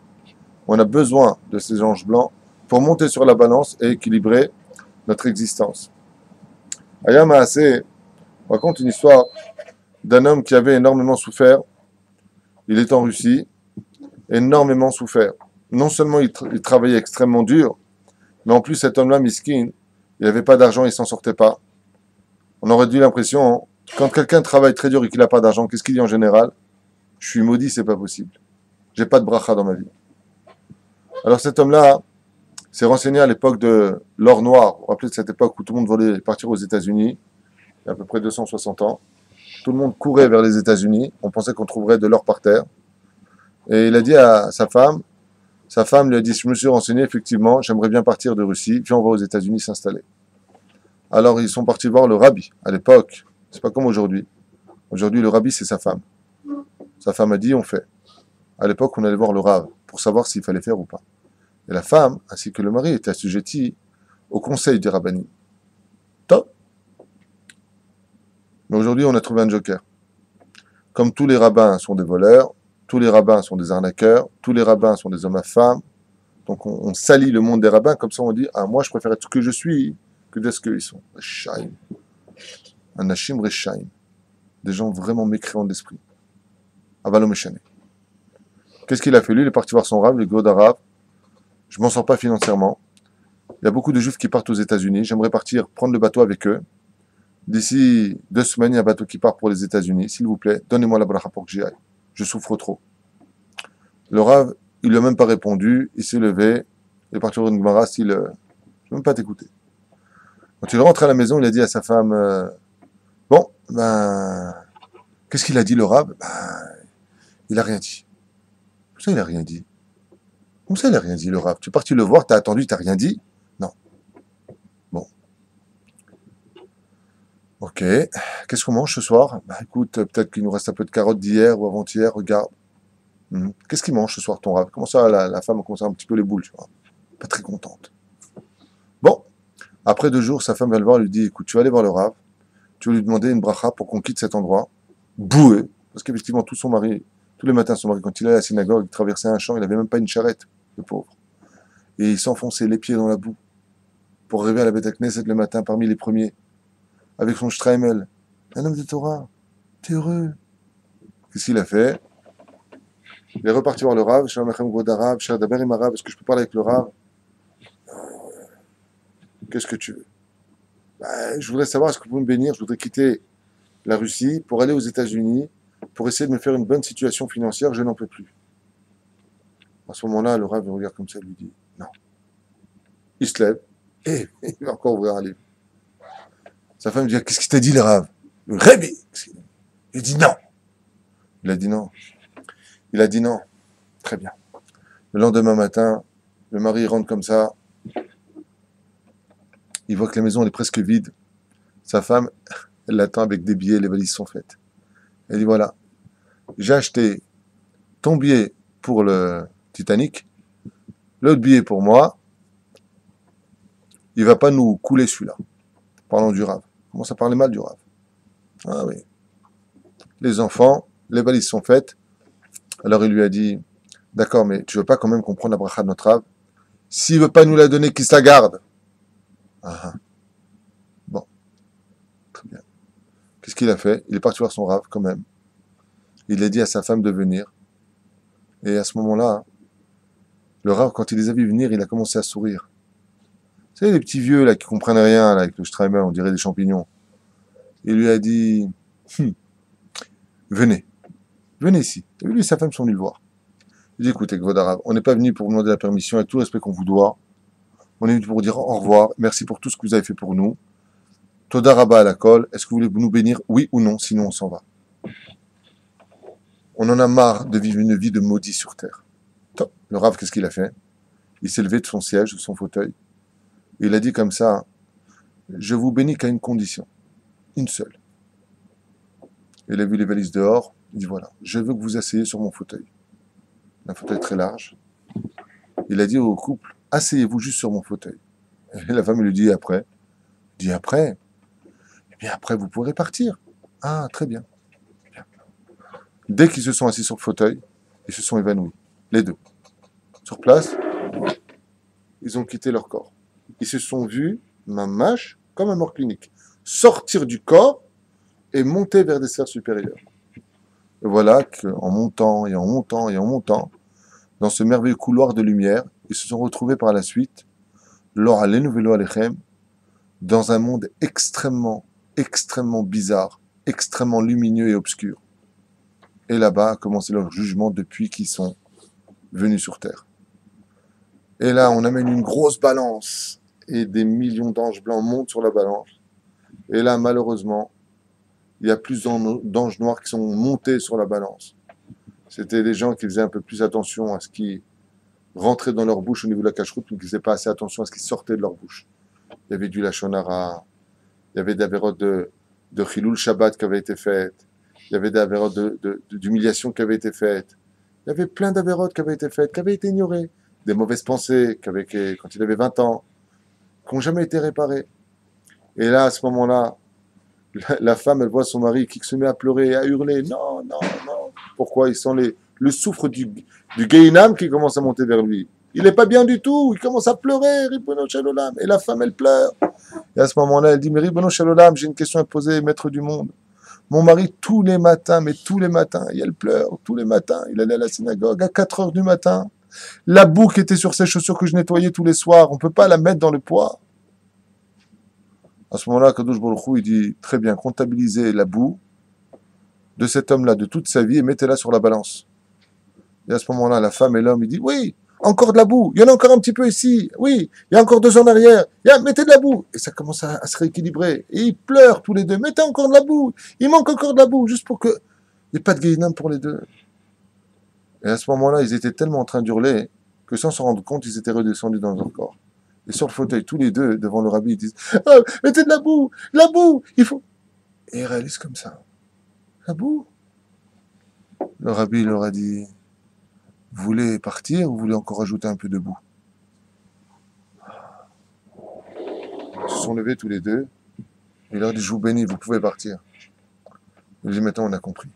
Speaker 1: on a besoin de ces anges blancs pour monter sur la balance et équilibrer notre existence. Ayama Assez raconte une histoire d'un homme qui avait énormément souffert. Il est en Russie, énormément souffert. Non seulement il travaillait extrêmement dur, mais en plus, cet homme-là, miskin, il n'avait pas d'argent, il s'en sortait pas. On aurait eu l'impression, hein, quand quelqu'un travaille très dur et qu'il n'a pas d'argent, qu'est-ce qu'il dit en général? Je suis maudit, c'est pas possible. J'ai pas de bracha dans ma vie. Alors cet homme-là s'est renseigné à l'époque de l'or noir. Vous vous rappelez de cette époque où tout le monde voulait partir aux États-Unis, il y a à peu près 260 ans. Tout le monde courait vers les États-Unis. On pensait qu'on trouverait de l'or par terre. Et il a dit à sa femme, sa femme lui a dit, je me suis renseigné, effectivement, j'aimerais bien partir de Russie, puis on va aux États-Unis s'installer. Alors ils sont partis voir le rabbi. À l'époque, c'est pas comme aujourd'hui. Aujourd'hui, le rabbi, c'est sa femme. Sa femme a dit, on fait. À l'époque, on allait voir le rav pour savoir s'il fallait faire ou pas. Et la femme, ainsi que le mari, étaient assujettis au conseil du rabbin. Top. Mais aujourd'hui, on a trouvé un joker. Comme tous les rabbins sont des voleurs, tous les rabbins sont des arnaqueurs, tous les rabbins sont des hommes à femmes. Donc on, salit le monde des rabbins, comme ça on dit Ah, moi je préfère être ce que je suis que d'être ce qu'ils sont. Shaim. Un Hashim Reshaim. Des gens vraiment mécréants d'esprit. Avalomeshane. Qu'est-ce qu'il a fait lui? Il est parti voir son rab, le god arabe. Je m'en sors pas financièrement. Il y a beaucoup de juifs qui partent aux États-Unis. J'aimerais partir prendre le bateau avec eux. D'ici deux semaines, il y a un bateau qui part pour les États-Unis. S'il vous plaît, donnez-moi la bracha pour que j'y aille je souffre trop. Le Rav, il lui a même pas répondu, il s'est levé, il est parti une Gemara, il, je même pas t'écouter. Quand il rentre à la maison, il a dit à sa femme, euh, bon, ben, qu'est-ce qu'il a dit le Rav? Ben, il a rien dit. Comme ça, il a rien dit. Comme ça, il a rien dit le Rav. Tu es parti le voir, tu as attendu, tu n'as rien dit Non. Bon. Ok, qu'est-ce qu'on mange ce soir? Bah écoute, peut-être qu'il nous reste un peu de carottes d'hier ou avant-hier, regarde. Hmm. Qu'est-ce qu'il mange ce soir ton rave Comment ça, la, femme a commencé un petit peu les boules, tu vois? Pas très contente. Bon, après deux jours, sa femme va le voir et lui dit, écoute, tu vas aller voir le rave, tu vas lui demander une bracha pour qu'on quitte cet endroit, boué, parce qu'effectivement, tout son mari, tous les matins, son mari, quand il allait à la synagogue, il traversait un champ, il n'avait même pas une charrette, le pauvre. Et il s'enfonçait les pieds dans la boue pour rêver à la Knesset le matin parmi les premiers avec son Streimel. Un homme de Torah. T'es heureux. Qu'est-ce qu'il a fait? Il est reparti voir le Rav. Est-ce que je peux parler avec le Rav? Euh, Qu'est-ce que tu veux? Bah, Je voudrais savoir, est-ce que vous pouvez me bénir? Je voudrais quitter la Russie pour aller aux États-Unis, pour essayer de me faire une bonne situation financière. Je n'en peux plus. À ce moment-là, le Rav regarde comme ça lui dit non. Il se lève et il va encore ouvrir un livre. Sa femme dit Qu'est-ce qu'il t'a dit, le rave? Le Rébi Il dit non. Il a dit non. Il a dit non. Très bien. Le lendemain matin, le mari rentre comme ça. Il voit que la maison est presque vide. Sa femme, elle l'attend avec des billets, les valises sont faites. Elle dit voilà, j'ai acheté ton billet pour le Titanic, l'autre billet pour moi. Il va pas nous couler celui-là. Parlons du rave commence à parler mal du Rav. Ah oui. Les enfants, les valises sont faites. Alors il lui a dit, d'accord, mais tu veux pas quand même comprendre la bracha de notre Rav S'il veut pas nous la donner, qu'il se la garde. Ah, ah. Bon. Très bien. Qu'est-ce qu'il a fait? Il est parti voir son Rav quand même. Il a dit à sa femme de venir. Et à ce moment-là, le Rav, quand il les a vus venir, il a commencé à sourire. Vous savez, les petits vieux là qui comprennent rien là, avec le Streimer, on dirait des champignons. Il lui a dit hum, Venez, venez ici. Et lui et sa femme sont venus le voir. Il dit Écoutez, Arabe, on n'est pas venu pour vous demander la permission, avec tout le respect qu'on vous doit. On est venu pour vous dire au revoir. Merci pour tout ce que vous avez fait pour nous. Todaraba à la colle. Est-ce que vous voulez nous bénir Oui ou non? Sinon, on s'en va. On en a marre de vivre une vie de maudit sur terre. Le Rav, qu'est-ce qu'il a fait? Il s'est levé de son siège, de son fauteuil. Il a dit comme ça Je vous bénis qu'à une condition. Une seule. Il a vu les valises dehors. Il dit Voilà, je veux que vous asseyez sur mon fauteuil. Un fauteuil très large. Il a dit au couple Asseyez-vous juste sur mon fauteuil. Et la femme lui dit Après? Dit Après? Eh bien, après, vous pourrez partir. Ah, très bien. Dès qu'ils se sont assis sur le fauteuil, ils se sont évanouis. Les deux. Sur place, ils ont quitté leur corps. Ils se sont vus, ma mâche, comme un mort clinique, sortir du corps et monter vers des sphères supérieures. Et voilà qu'en montant et en montant et en montant, dans ce merveilleux couloir de lumière, ils se sont retrouvés par la suite, lors à Alechem, dans un monde extrêmement, extrêmement bizarre, extrêmement lumineux et obscur. Et là-bas a commencé leur jugement depuis qu'ils sont venus sur Terre. Et là, on amène une grosse balance et des millions d'anges blancs montent sur la balance. Et là, malheureusement, il y a plus d'anges noirs qui sont montés sur la balance. C'était des gens qui faisaient un peu plus attention à ce qui rentrait dans leur bouche au niveau de la cache-route, mais qui ne faisaient pas assez attention à ce qui sortait de leur bouche. Il y avait du lachonara, il y avait des avérotes de, de Chilul Shabbat qui avaient été faites, il y avait des avérotes d'humiliation qui avaient été faites, il y avait plein d'avérotes qui avaient été faites, qui avaient été ignorées, des mauvaises pensées quand il avait 20 ans, qui n'ont jamais été réparées. Et là, à ce moment-là, la, femme, elle voit son mari qui se met à pleurer et à hurler. Non, non, non. Pourquoi? Ils sont les, le souffre du, du Gainam qui commence à monter vers lui. Il n'est pas bien du tout. Il commence à pleurer. Et la femme, elle pleure. Et à ce moment-là, elle dit Mais Ribono Shalolam, j'ai une question à poser, maître du monde. Mon mari, tous les matins, mais tous les matins, et elle pleure, tous les matins, il allait à la synagogue à 4 heures du matin. La boue qui était sur ses chaussures que je nettoyais tous les soirs, on ne peut pas la mettre dans le poids. À ce moment-là, Kadosh Baruch il dit très bien, comptabilisez la boue de cet homme-là, de toute sa vie, et mettez-la sur la balance. Et à ce moment-là, la femme et l'homme, ils disent Oui, encore de la boue, il y en a encore un petit peu ici, oui, il y a encore deux en arrière, mettez de la boue. Et ça commence à, se rééquilibrer. Et ils pleurent tous les deux Mettez encore de la boue, il manque encore de la boue, juste pour que. Il n'y ait pas de gainam pour les deux. Et à ce moment-là, ils étaient tellement en train d'hurler que sans s'en rendre compte, ils étaient redescendus dans leur corps. Et sur le fauteuil, tous les deux, devant le rabbi, ils disent oh, Mettez de la boue La boue Il faut. Et ils réalisent comme ça La boue Le rabbi leur a dit Vous voulez partir ou vous voulez encore ajouter un peu de boue? Ils se sont levés tous les deux. Et il leur dit Je vous bénis, vous pouvez partir. Il dit Maintenant, on a compris.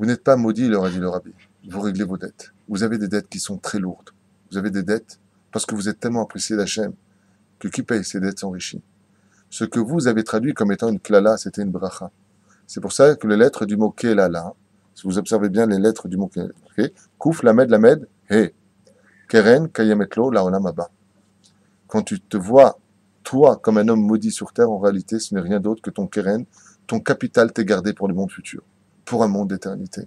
Speaker 1: Vous n'êtes pas maudit, leur a dit le rabbi. Vous réglez vos dettes. Vous avez des dettes qui sont très lourdes. Vous avez des dettes parce que vous êtes tellement apprécié d'Hachem que qui paye ses dettes s'enrichit. Ce que vous avez traduit comme étant une klala, c'était une bracha. C'est pour ça que les lettres du mot kelala, si vous observez bien les lettres du mot kelala, Kouf, Lamed, Lamed, He, Keren, Kayametlo, Laolam Abba. Quand tu te vois, toi, comme un homme maudit sur terre, en réalité, ce n'est rien d'autre que ton Keren, ton capital t'est gardé pour le monde futur, pour un monde d'éternité.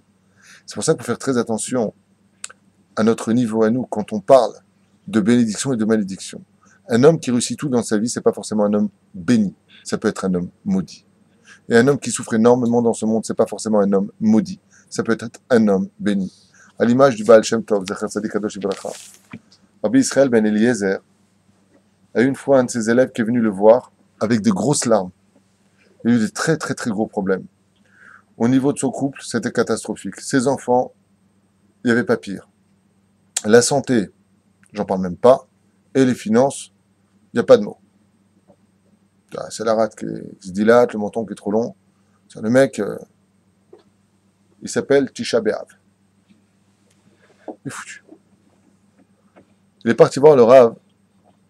Speaker 1: C'est pour ça qu'il faut faire très attention à notre niveau à nous quand on parle de bénédiction et de malédiction. Un homme qui réussit tout dans sa vie, c'est pas forcément un homme béni. Ça peut être un homme maudit. Et un homme qui souffre énormément dans ce monde, c'est pas forcément un homme maudit. Ça peut être un homme béni. À l'image du Baal Shem Tov, Rabbi Israël ben Eliezer a eu une fois un de ses élèves qui est venu le voir avec de grosses larmes. Il a eu des très très très gros problèmes. Au niveau de son couple, c'était catastrophique. Ses enfants, il n'y avait pas pire. La santé, j'en parle même pas. Et les finances, il n'y a pas de mots. C'est la rate qui, se dilate, le menton qui est trop long. Le mec, euh, il s'appelle Tisha B'Av. Il est foutu. Il est parti voir le Rav,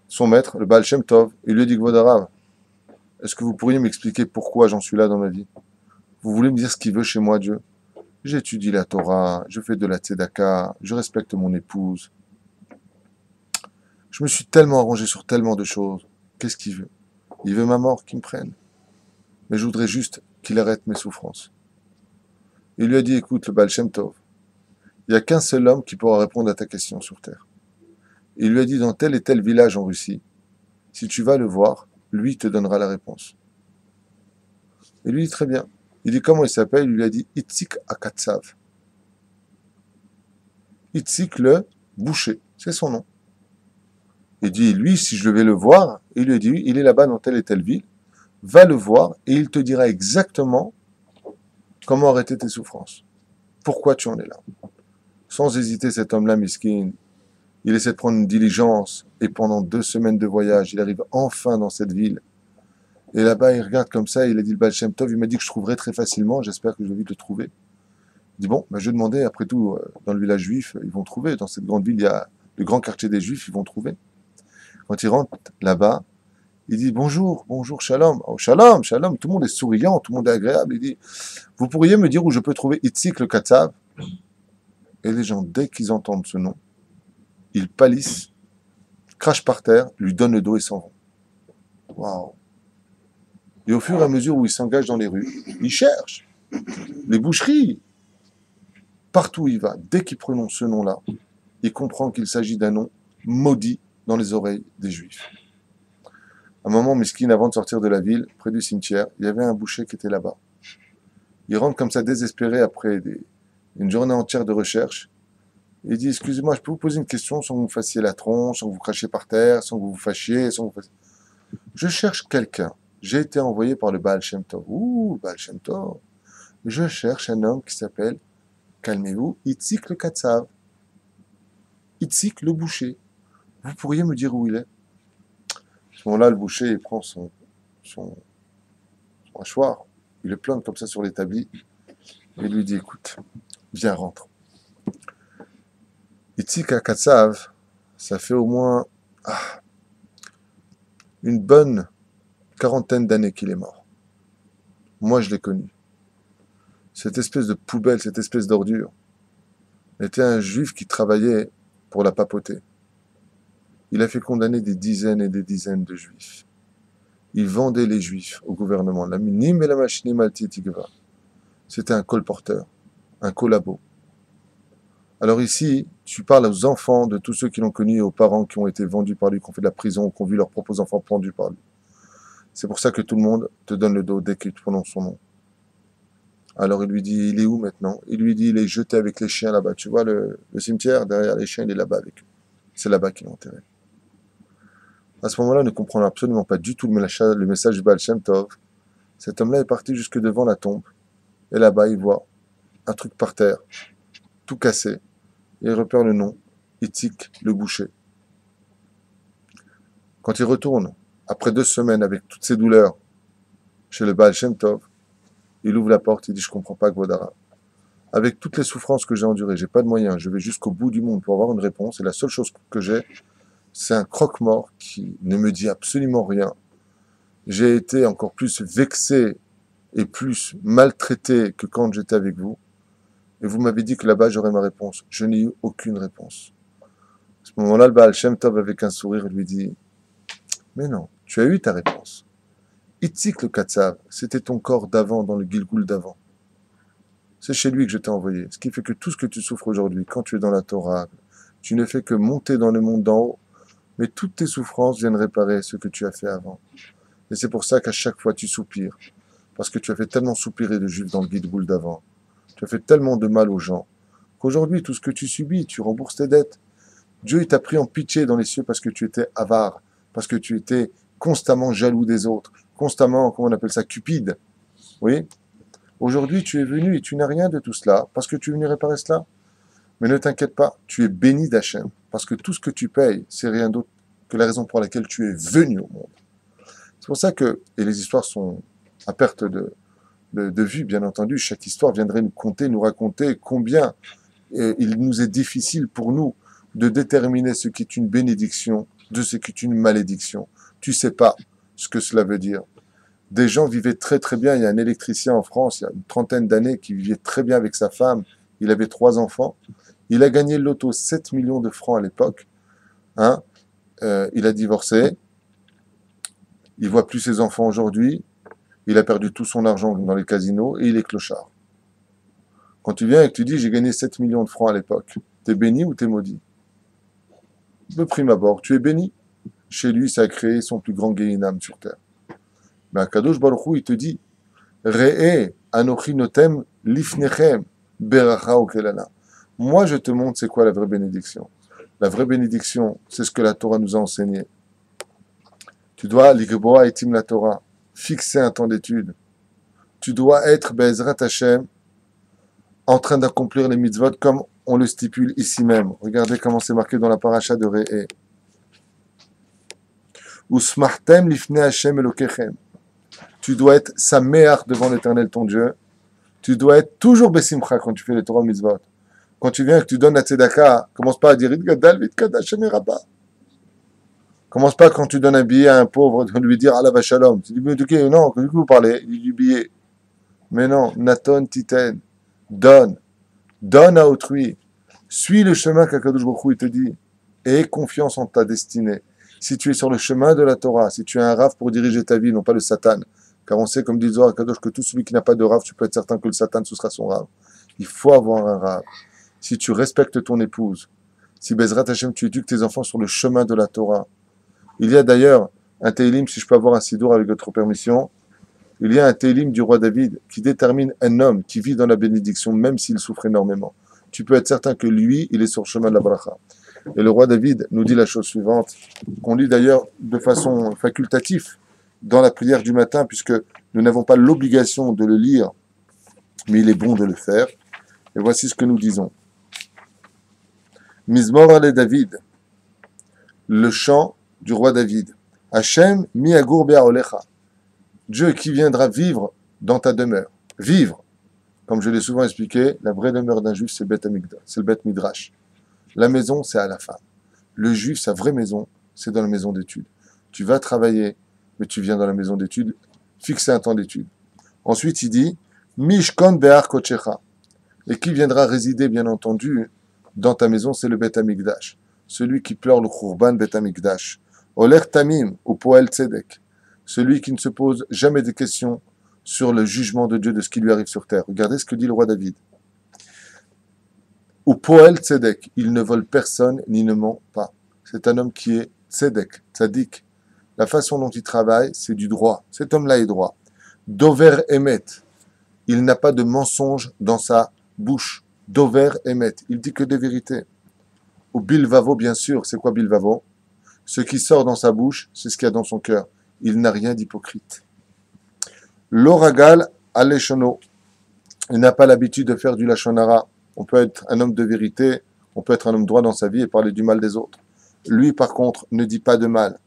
Speaker 1: son maître, le Baal Shem Tov, il lui a dit Rav, est-ce que vous pourriez m'expliquer pourquoi j'en suis là dans ma vie? Vous voulez me dire ce qu'il veut chez moi, Dieu? J'étudie la Torah, je fais de la tzedaka, je respecte mon épouse, je me suis tellement arrangé sur tellement de choses. Qu'est-ce qu'il veut? Il veut ma mort, qu'il me prenne. Mais je voudrais juste qu'il arrête mes souffrances. Il lui a dit, écoute, le Baal Shem il n'y a qu'un seul homme qui pourra répondre à ta question sur Terre. Il lui a dit dans tel et tel village en Russie, si tu vas le voir, lui te donnera la réponse. Et lui dit très bien. Il dit comment il s'appelle? Il lui a dit Itzik Akatsav. Itzik le boucher, c'est son nom. Il dit lui, si je vais le voir, il lui dit il est là-bas dans telle et telle ville, va le voir et il te dira exactement comment arrêter tes souffrances. Pourquoi tu en es là? Sans hésiter, cet homme-là, miskin, il essaie de prendre une diligence et pendant deux semaines de voyage, il arrive enfin dans cette ville. Et là-bas, il regarde comme ça, il a dit le Baal Tov, il m'a dit que je trouverais très facilement, j'espère que je vais vite le trouver. Il dit bon, ben, je vais demander, après tout, euh, dans le village juif, ils vont trouver, dans cette grande ville, il y a le grand quartier des juifs, ils vont trouver. Quand il rentre là-bas, il dit bonjour, bonjour, shalom. Oh, shalom, shalom, tout le monde est souriant, tout le monde est agréable. Il dit, vous pourriez me dire où je peux trouver Itzik le Katsav Et les gens, dès qu'ils entendent ce nom, ils pâlissent, crachent par terre, lui donnent le dos et s'en vont. Waouh Et au fur et à mesure où il s'engage dans les rues, il cherche les boucheries. Partout où il va, dès qu'il prononce ce nom-là, il comprend qu'il s'agit d'un nom maudit dans les oreilles des Juifs. À un moment, Miskin, avant de sortir de la ville, près du cimetière, il y avait un boucher qui était là-bas. Il rentre comme ça désespéré après une journée entière de recherche. Il dit, excusez-moi, je peux vous poser une question sans que vous fassiez la tronche, sans que vous crachiez par terre, sans que vous vous fâchiez, sans que vous Je cherche quelqu'un. J'ai été envoyé par le Baal Shem. Ouh, Baal. Je cherche un homme qui s'appelle, calmez-vous, Itzik le Katsav. Itzik le boucher. Vous pourriez me dire où il est? À ce moment-là, le boucher il prend son, son, il le plante comme ça sur l'établi et lui dit Écoute, viens, rentre. Itzik Katsav, ça fait au moins ah, une bonne quarantaine d'années qu'il est mort. Moi, je l'ai connu. Cette espèce de poubelle, cette espèce d'ordure, était un juif qui travaillait pour la papauté. Il a fait condamner des dizaines et des dizaines de juifs. Il vendait les juifs au gouvernement. La minim et la machine C'était un colporteur, un collabo. Alors ici, tu parles aux enfants de tous ceux qui l'ont connu aux parents qui ont été vendus par lui, qui ont fait de la prison, qui ont vu leurs propres enfants pendus par lui. C'est pour ça que tout le monde te donne le dos dès qu'il prononce son nom. Alors il lui dit, il est où maintenant? Il lui dit, il est jeté avec les chiens là-bas. Tu vois le, cimetière, derrière les chiens, il est là-bas avec eux. C'est là-bas qu'ils l'ont enterré. À ce moment-là, ne comprenant absolument pas du tout le message du Baal Shem Tov. Cet homme-là est parti jusque devant la tombe. Et là-bas, il voit un truc par terre, tout cassé. Et il repère le nom, Itzik le boucher. Quand il retourne, après deux semaines, avec toutes ses douleurs, chez le Baal Shem Tov, il ouvre la porte, il dit, je comprends pas, Gvodara. Avec toutes les souffrances que j'ai endurées, j'ai pas de moyens, je vais jusqu'au bout du monde pour avoir une réponse, et la seule chose que j'ai, c'est un croque-mort qui ne me dit absolument rien. J'ai été encore plus vexé et plus maltraité que quand j'étais avec vous. Et vous m'avez dit que là-bas j'aurais ma réponse. Je n'ai eu aucune réponse. À ce moment-là, le Baal Shem Tov, avec un sourire, lui dit Mais non, tu as eu ta réponse. Itzik le Katsav, c'était ton corps d'avant, dans le Gilgul d'avant. C'est chez lui que je t'ai envoyé. Ce qui fait que tout ce que tu souffres aujourd'hui, quand tu es dans la Torah, tu ne fais que monter dans le monde d'en haut mais toutes tes souffrances viennent réparer ce que tu as fait avant. Et c'est pour ça qu'à chaque fois tu soupires. Parce que tu as fait tellement soupirer de juifs dans le guide boule d'avant. Tu as fait tellement de mal aux gens. Qu'aujourd'hui, tout ce que tu subis, tu rembourses tes dettes. Dieu t'a pris en pitié dans les cieux parce que tu étais avare. Parce que tu étais constamment jaloux des autres. Constamment, comment on appelle ça, cupide. Oui? Aujourd'hui, tu es venu et tu n'as rien de tout cela parce que tu es venu réparer cela. Mais ne t'inquiète pas, tu es béni d'Hachem. Parce que tout ce que tu payes, c'est rien d'autre que la raison pour laquelle tu es venu au monde. C'est pour ça que, et les histoires sont à perte de, vue, bien entendu, chaque histoire viendrait nous conter, nous raconter combien euh, il nous est difficile pour nous de déterminer ce qui est une bénédiction de ce qui est une malédiction. Tu sais pas ce que cela veut dire. Des gens vivaient très très bien. Il y a un électricien en France, il y a une trentaine d'années, qui vivait très bien avec sa femme. Il avait trois enfants. Il a gagné le loto 7 millions de francs à l'époque. Hein. Euh, il a divorcé. Il voit plus ses enfants aujourd'hui. Il a perdu tout son argent dans les casinos et il est clochard. Quand tu viens et que tu dis j'ai gagné 7 millions de francs à l'époque, t'es béni ou t'es maudit? De prime abord, tu es béni. Chez lui, ça a créé son plus grand Gehinam sur terre. Mais Akadosh Baruch Hu, il te dit, Re'e anochi notem lifnechem beracha kelala. Moi, je te montre c'est quoi la vraie bénédiction. La vraie bénédiction, c'est ce que la Torah nous a enseigné. Tu dois, l'igboa etim la Torah, fixer un temps d'étude. Tu dois être, Bezrat Hashem, en train d'accomplir les mitzvot comme on le stipule ici même. Regardez comment c'est marqué dans la paracha de Re'e. Usmartem lifne Hashem elokechem. Tu dois être saméach devant l'éternel ton Dieu. Tu dois être toujours besimcha quand tu fais les Torah mitzvot. Quand tu viens et que tu donnes la tzedaka, commence pas à dire Gadal Hashem Commence pas quand tu donnes un billet à un pauvre de lui dire Allah shalom. Tu dis, mais ok, non, que vous parlez? Il du billet. Mais non, Naton Titen, donne. Donne à autrui. Suis le chemin qu'Akadosh Baruch te dit. Aie confiance en ta destinée. Si tu es sur le chemin de la Torah, si tu es un raf pour diriger ta vie, non pas le Satan, car on sait, comme dit Zohar Kadosh, que tout celui qui n'a pas de raf, tu peux être certain que le Satan, ce sera son raf. Il faut avoir un raf. Si tu respectes ton épouse, si Bezrat Hashem, tu éduques tes enfants sur le chemin de la Torah. Il y a d'ailleurs un Teilim, si je peux avoir un sidour avec votre permission, il y a un télim du roi David qui détermine un homme qui vit dans la bénédiction, même s'il souffre énormément. Tu peux être certain que lui, il est sur le chemin de la bracha. Et le roi David nous dit la chose suivante, qu'on lit d'ailleurs de façon facultative dans la prière du matin, puisque nous n'avons pas l'obligation de le lire, mais il est bon de le faire. Et voici ce que nous disons. Mizmor ale David, le chant du roi David. Hachem mi agur olecha. Dieu qui viendra vivre dans ta demeure. Vivre. Comme je l'ai souvent expliqué, la vraie demeure d'un juif, c'est le bête midrash. La maison, c'est à la femme. Le juif, sa vraie maison, c'est dans la maison d'études. Tu vas travailler, mais tu viens dans la maison d'études, fixer un temps d'études. Ensuite, il dit, Mishkon Be'ar Kochecha. Et qui viendra résider, bien entendu, dans ta maison, c'est le Beth Amikdash. Celui qui pleure le Khurban Beth Amikdash. Oler Tamim, ou Poel Tzedek celui qui ne se pose jamais de questions sur le jugement de Dieu de ce qui lui arrive sur terre. Regardez ce que dit le roi David. Ou Poel Tzedek, il ne vole personne ni ne ment pas. C'est un homme qui est Tzedek, Tzadik. La façon dont il travaille, c'est du droit. Cet homme-là est droit. Dover Emet, il n'a pas de mensonge dans sa bouche. Dover Emet, il dit que des vérités. Ou Bilvavo, bien sûr, c'est quoi Bilvavo? Ce qui sort dans sa bouche, c'est ce qu'il y a dans son cœur il n'a rien d'hypocrite. L'oragal aleshono, il n'a pas l'habitude de faire du lachonara. On peut être un homme de vérité, on peut être un homme droit dans sa vie et parler du mal des autres. Lui, par contre, ne dit pas de mal.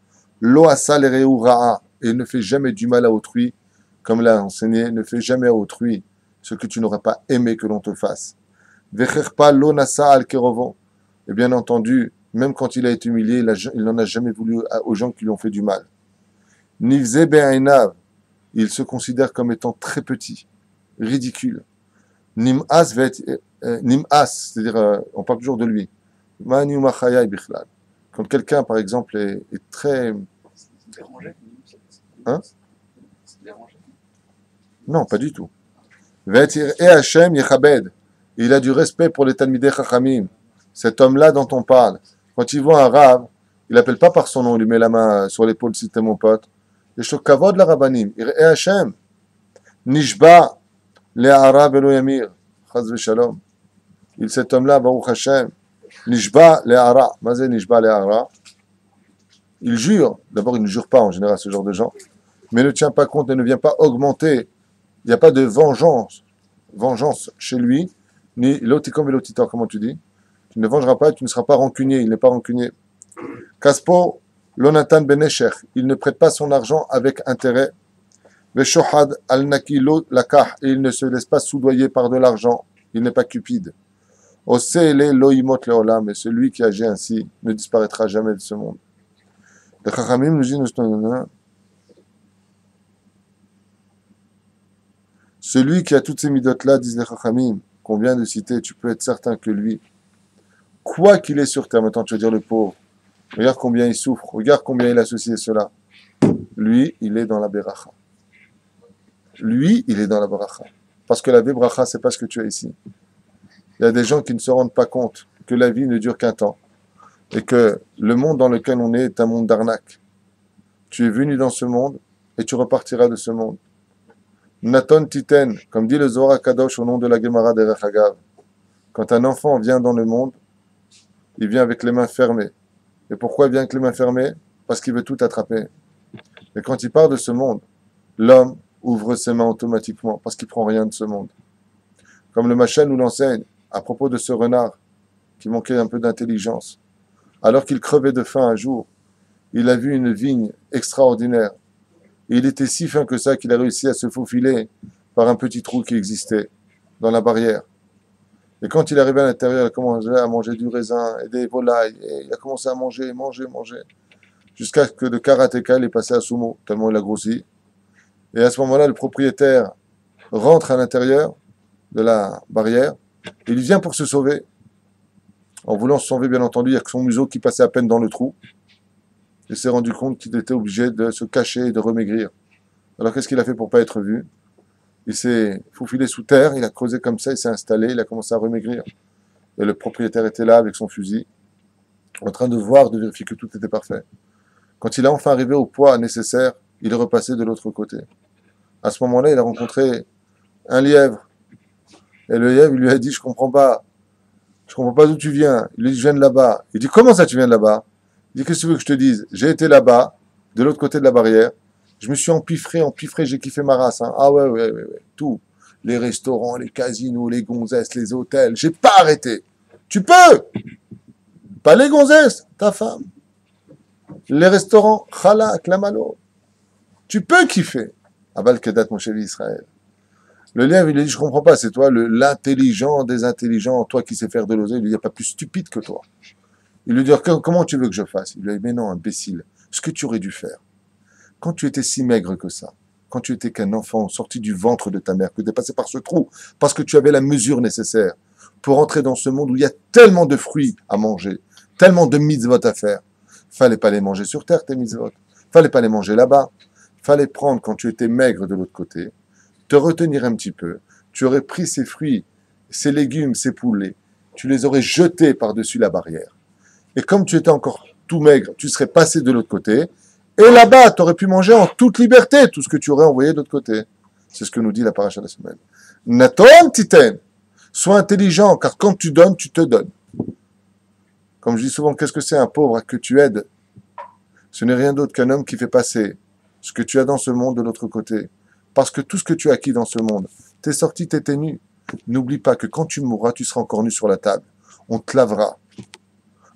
Speaker 1: Loasal ra'a, et ne fait jamais du mal à autrui, comme l'a enseigné, ne fait jamais à autrui ce que tu n'aurais pas aimé que l'on te fasse. Vecherpa lonasa al Et bien entendu, même quand il a été humilié, il n'en a jamais voulu aux gens qui lui ont fait du mal. Nivze be'ainav, il se considère comme étant très petit, ridicule. Nim'as, euh, Nim'as, c'est-à-dire, euh, on parle toujours de lui. Quand quelqu'un, par exemple, est, très. Dérangé Hein. Non, pas du tout. Il a du respect pour les Talmidei Chachamim. Cet homme-là dont on parle, quand il voit un rave, il l'appelle pas par son nom, il lui met la main euh, sur l'épaule si t'es mon pote. Et shokavod la rabbanim, ir'e Hashem. Nishba le arab elo yamir. Chaz shalom. Il cet homme-là, Baruch Hashem, Nishba Le'ara. Mazé Nishba Le'ara. Il jure, d'abord il ne jure pas en général ce genre de gens, mais ne tient pas compte et ne vient pas augmenter. Il n'y a pas de vengeance, vengeance chez lui, ni l'otikom et l'otitor, comment tu dis? Tu ne vengeras pas, tu ne seras pas rancunier, il n'est pas rancunier. Kaspo Lonatan Benesher, il ne prête pas son argent avec intérêt. Veshohad al-Naki lakah, et il ne se laisse pas soudoyer par de l'argent. Il n'est pas cupide. Leolam, et celui qui agit ainsi ne disparaîtra jamais de ce monde. Le Chachamim nous dit, celui qui a toutes ces midotes-là, disent les Chachamim, qu'on vient de citer, tu peux être certain que lui, quoi qu'il est sur terre, maintenant tu vas dire le pauvre, Regarde combien il souffre, regarde combien il associe cela. Lui, il est dans la beracha. Lui, il est dans la beracha. Parce que la ce c'est pas ce que tu as ici. Il y a des gens qui ne se rendent pas compte que la vie ne dure qu'un temps. et que le monde dans lequel on est est un monde d'arnaque. Tu es venu dans ce monde et tu repartiras de ce monde. Naton Titen, comme dit le Zohar Kadosh au nom de la Gemara de Rechagav, quand un enfant vient dans le monde, il vient avec les mains fermées. Et pourquoi il vient avec les mains fermées? Parce qu'il veut tout attraper. Et quand il part de ce monde, l'homme ouvre ses mains automatiquement parce qu'il prend rien de ce monde. Comme le machin nous l'enseigne à propos de ce renard qui manquait un peu d'intelligence. Alors qu'il crevait de faim un jour, il a vu une vigne extraordinaire. Et il était si fin que ça qu'il a réussi à se faufiler par un petit trou qui existait dans la barrière. Et quand il arrivé à l'intérieur, il a commencé à manger du raisin et des volailles. Et il a commencé à manger, manger, manger. Jusqu'à ce que le karatéka est passé à sumo, tellement il a grossi. Et à ce moment-là, le propriétaire rentre à l'intérieur de la barrière. Il vient pour se sauver. En voulant se sauver, bien entendu, il son museau qui passait à peine dans le trou. Il s'est rendu compte qu'il était obligé de se cacher et de remaigrir. Alors qu'est-ce qu'il a fait pour pas être vu? Il s'est faufilé sous terre, il a creusé comme ça, il s'est installé, il a commencé à remaigrir. Et le propriétaire était là avec son fusil, en train de voir, de vérifier que tout était parfait. Quand il a enfin arrivé au poids nécessaire, il est repassé de l'autre côté. À ce moment-là, il a rencontré un lièvre. Et le lièvre, il lui a dit, je comprends pas. Je comprends pas d'où tu viens. Il lui dit, je viens là-bas. Il dit, comment ça tu viens là-bas? Il dit, qu'est-ce que tu veux que je te dise? J'ai été là-bas, de l'autre côté de la barrière. Je me suis empiffré, empiffré, j'ai kiffé ma race. Hein. Ah ouais, ouais, ouais, ouais, tout. Les restaurants, les casinos, les gonzesses, les hôtels. J'ai pas arrêté. Tu peux Pas les gonzesses, ta femme. Les restaurants, chalak, lamalo. Tu peux kiffer. Abal Kedat, mon chéri Israël. Le lièvre, il a dit, je comprends pas, c'est toi l'intelligent des intelligents, toi qui sais faire de l'oseille. Il lui dit, il n'y a pas plus stupide que toi. Il lui dit, comment tu veux que je fasse? Il lui dit, mais non, imbécile, ce que tu aurais dû faire, quand tu étais si maigre que ça, quand tu étais qu'un enfant sorti du ventre de ta mère, que tu es passé par ce trou, parce que tu avais la mesure nécessaire pour entrer dans ce monde où il y a tellement de fruits à manger, tellement de mitzvot à faire. Fallait pas les manger sur terre, tes mitzvot. Fallait pas les manger là-bas. Fallait prendre quand tu étais maigre de l'autre côté, te retenir un petit peu. Tu aurais pris ces fruits, ces légumes, ces poulets, tu les aurais jetés par-dessus la barrière. Et comme tu étais encore tout maigre, tu serais passé de l'autre côté. Et là-bas, tu aurais pu manger en toute liberté tout ce que tu aurais envoyé de l'autre côté. C'est ce que nous dit la paracha de la semaine. Naton titen. Sois intelligent, car quand tu donnes, tu te donnes. Comme je dis souvent, qu'est-ce que c'est un pauvre que tu aides? Ce n'est rien d'autre qu'un homme qui fait passer ce que tu as dans ce monde de l'autre côté. Parce que tout ce que tu as acquis dans ce monde, t'es sorti, t'es nu. N'oublie pas que quand tu mourras, tu seras encore nu sur la table. On te lavera.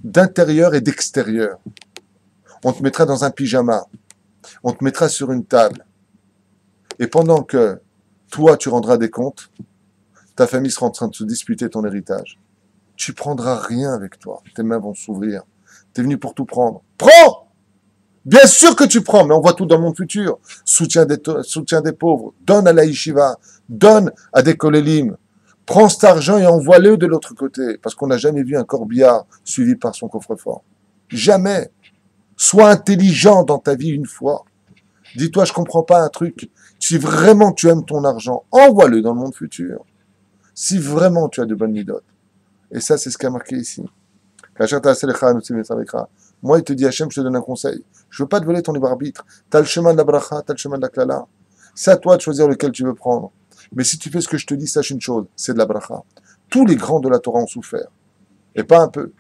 Speaker 1: D'intérieur et d'extérieur. On te mettra dans un pyjama. On te mettra sur une table. Et pendant que toi, tu rendras des comptes, ta famille sera en train de se disputer ton héritage. Tu prendras rien avec toi. Tes mains vont s'ouvrir. Tu es venu pour tout prendre. Prends Bien sûr que tu prends, mais on voit tout dans mon futur. Soutien des, pauvres, donne à la yeshiva, donne à des kolélim. Prends cet argent et envoie-le de l'autre côté, parce qu'on n'a jamais vu un corbillard suivi par son coffre-fort. Jamais. Sois intelligent dans ta vie une fois. Dis-toi, je comprends pas un truc. Si vraiment tu aimes ton argent, envoie-le dans le monde futur. Si vraiment tu as de bonnes midotes. Et ça, c'est ce qui a marqué ici. Moi, il te dit, Hachem, je te donne un conseil. Je veux pas te voler ton libre arbitre. Tu as le chemin de la bracha, tu as le chemin de la klala. C'est à toi de choisir lequel tu veux prendre. Mais si tu fais ce que je te dis, sache une chose, c'est de la bracha. Tous les grands de la Torah ont souffert. Et pas un peu.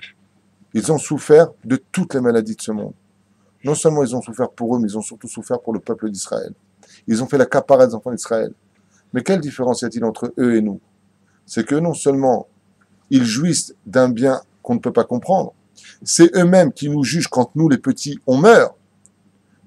Speaker 1: Ils ont souffert de toutes les maladies de ce monde. Non seulement ils ont souffert pour eux, mais ils ont surtout souffert pour le peuple d'Israël. Ils ont fait la capara des enfants d'Israël. Mais quelle différence y a-t-il entre eux et nous? C'est que non seulement ils jouissent d'un bien qu'on ne peut pas comprendre, c'est eux-mêmes qui nous jugent quand nous, les petits, on meurt.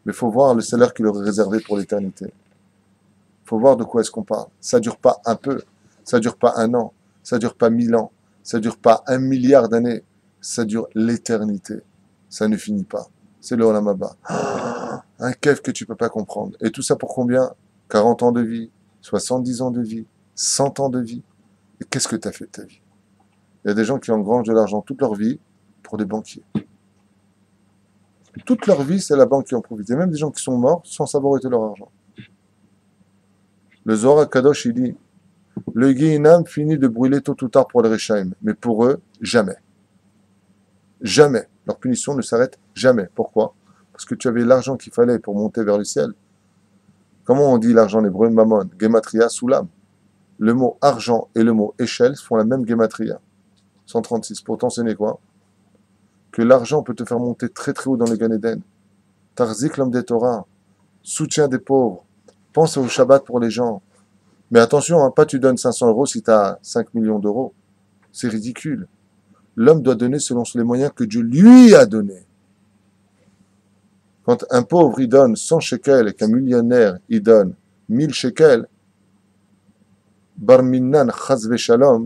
Speaker 1: Mais il faut voir le salaire qui leur est réservé pour l'éternité. Il faut voir de quoi est-ce qu'on parle. Ça dure pas un peu, ça dure pas un an, ça dure pas mille ans, ça dure pas un milliard d'années, ça dure l'éternité. Ça ne finit pas. C'est le Olamaba. Un kef que tu peux pas comprendre. Et tout ça pour combien? 40 ans de vie, 70 ans de vie, 100 ans de vie. Et qu'est-ce que tu as fait de ta vie? Il y a des gens qui engrangent de l'argent toute leur vie des banquiers. Toute leur vie, c'est la banque qui en profite. même des gens qui sont morts sans savoir où était leur argent. Le Zohar Kadosh, il dit le Guéinam finit de brûler tôt ou tard pour le Rechaim, mais pour eux, jamais. Jamais. leur punition ne s'arrête jamais. Pourquoi? Parce que tu avais l'argent qu'il fallait pour monter vers le ciel. Comment on dit l'argent en hébreu? Mammon, Gematria, Soulam. Le mot argent et le mot échelle font la même Gematria. 136. Pour t'enseigner quoi? Que l'argent peut te faire monter très très haut dans le Gan Eden. Tarzik, l'homme des Torah. Soutien des pauvres. Pense au Shabbat pour les gens. Mais attention, hein, pas tu donnes 500 euros si tu as 5 millions d'euros. C'est ridicule. L'homme doit donner selon les moyens que Dieu lui a donnés. Quand un pauvre il donne 100 shekels et qu'un millionnaire il donne 1000 shekels, Barminan chazve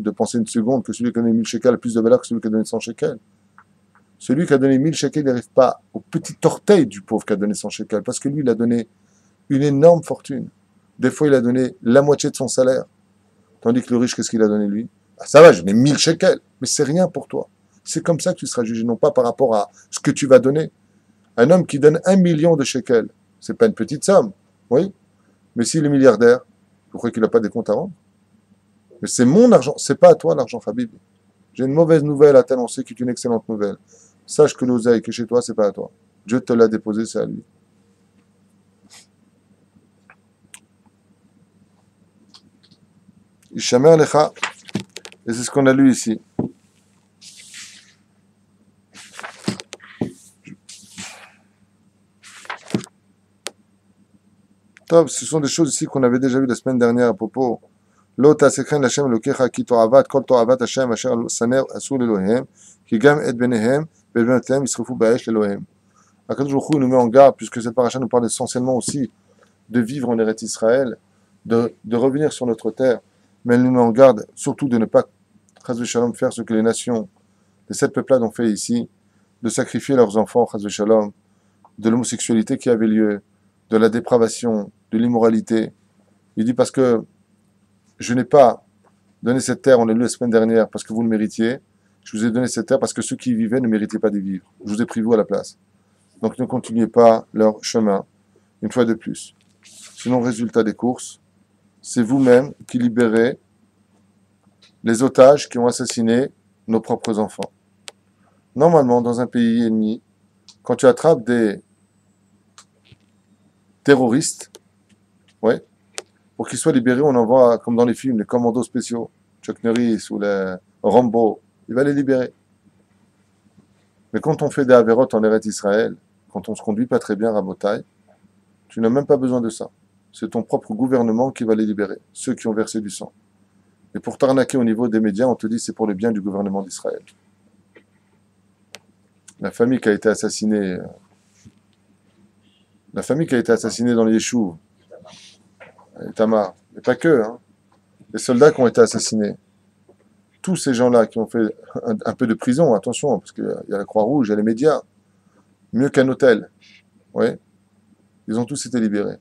Speaker 1: de penser une seconde que celui qui a donné 1000 shekels a plus de valeur que celui qui a donné 100 shekels. Celui qui a donné 1000 shekels n'arrive pas au petit orteil du pauvre qui a donné 100 shekels, parce que lui, il a donné une énorme fortune. Des fois, il a donné la moitié de son salaire. Tandis que le riche, qu'est-ce qu'il a donné lui? Ah, Ça va, je mets 1000 shekels, mais c'est rien pour toi. C'est comme ça que tu seras jugé, non pas par rapport à ce que tu vas donner. Un homme qui donne un million de shekels, c'est pas une petite somme, oui. Mais s'il est milliardaire, vous croyez qu'il n'a pas des comptes à rendre? Mais c'est mon argent, c'est pas à toi l'argent, Fabib. J'ai une mauvaise nouvelle à t'annoncer qui est une excellente nouvelle. Sache que l'oseille qui est chez toi, c'est pas à toi. Dieu te l'a déposé, c'est à lui. Ishamer Lecha. Et c'est ce qu'on a lu ici. Top, ce sont des choses ici qu'on avait déjà vues la semaine dernière à propos. L'ota sekhen Hashem lokecha ki to'avat kol to'avat Hashem asher saner asur Elohim ki gam et benehem Akadosh Baruch nous met en garde puisque cette paracha nous parle essentiellement aussi de vivre en Eretz Israël, de, de revenir sur notre terre, mais elle nous met en garde surtout de ne pas Shalom, faire ce que les nations, les sept peuplades ont fait ici, de sacrifier leurs enfants, Shalom, de l'homosexualité qui avait lieu, de la dépravation, de l'immoralité. Il dit parce que je n'ai pas donné cette terre, on l'a lu la semaine dernière, parce que vous le méritiez. Je vous ai donné cette terre parce que ceux qui y vivaient ne méritaient pas d'y vivre. Je vous ai pris vous à la place. Donc ne continuez pas leur chemin, une fois de plus. Sinon, résultat des courses, c'est vous-même qui libérez les otages qui ont assassiné nos propres enfants. Normalement, dans un pays ennemi, quand tu attrapes des terroristes, ouais, pour qu'ils soient libérés, on envoie, comme dans les films, les commandos spéciaux, Chuck Norris ou les Rambo, il va les libérer. Mais quand on fait des avérotes en Eretz Israël, quand on se conduit pas très bien à Botaï, tu n'as même pas besoin de ça. C'est ton propre gouvernement qui va les libérer, ceux qui ont versé du sang. Et pour t'arnaquer au niveau des médias, on te dit c'est pour le bien du gouvernement d'Israël. La famille qui a été assassinée, euh, la famille qui a été assassinée dans les Yeshuv, Tamar, mais pas que, hein. les soldats qui ont été assassinés, tous ces gens-là qui ont fait un, peu de prison, attention, parce qu'il y a la Croix-Rouge, il y a les médias, mieux qu'un hôtel, oui, ils ont tous été libérés.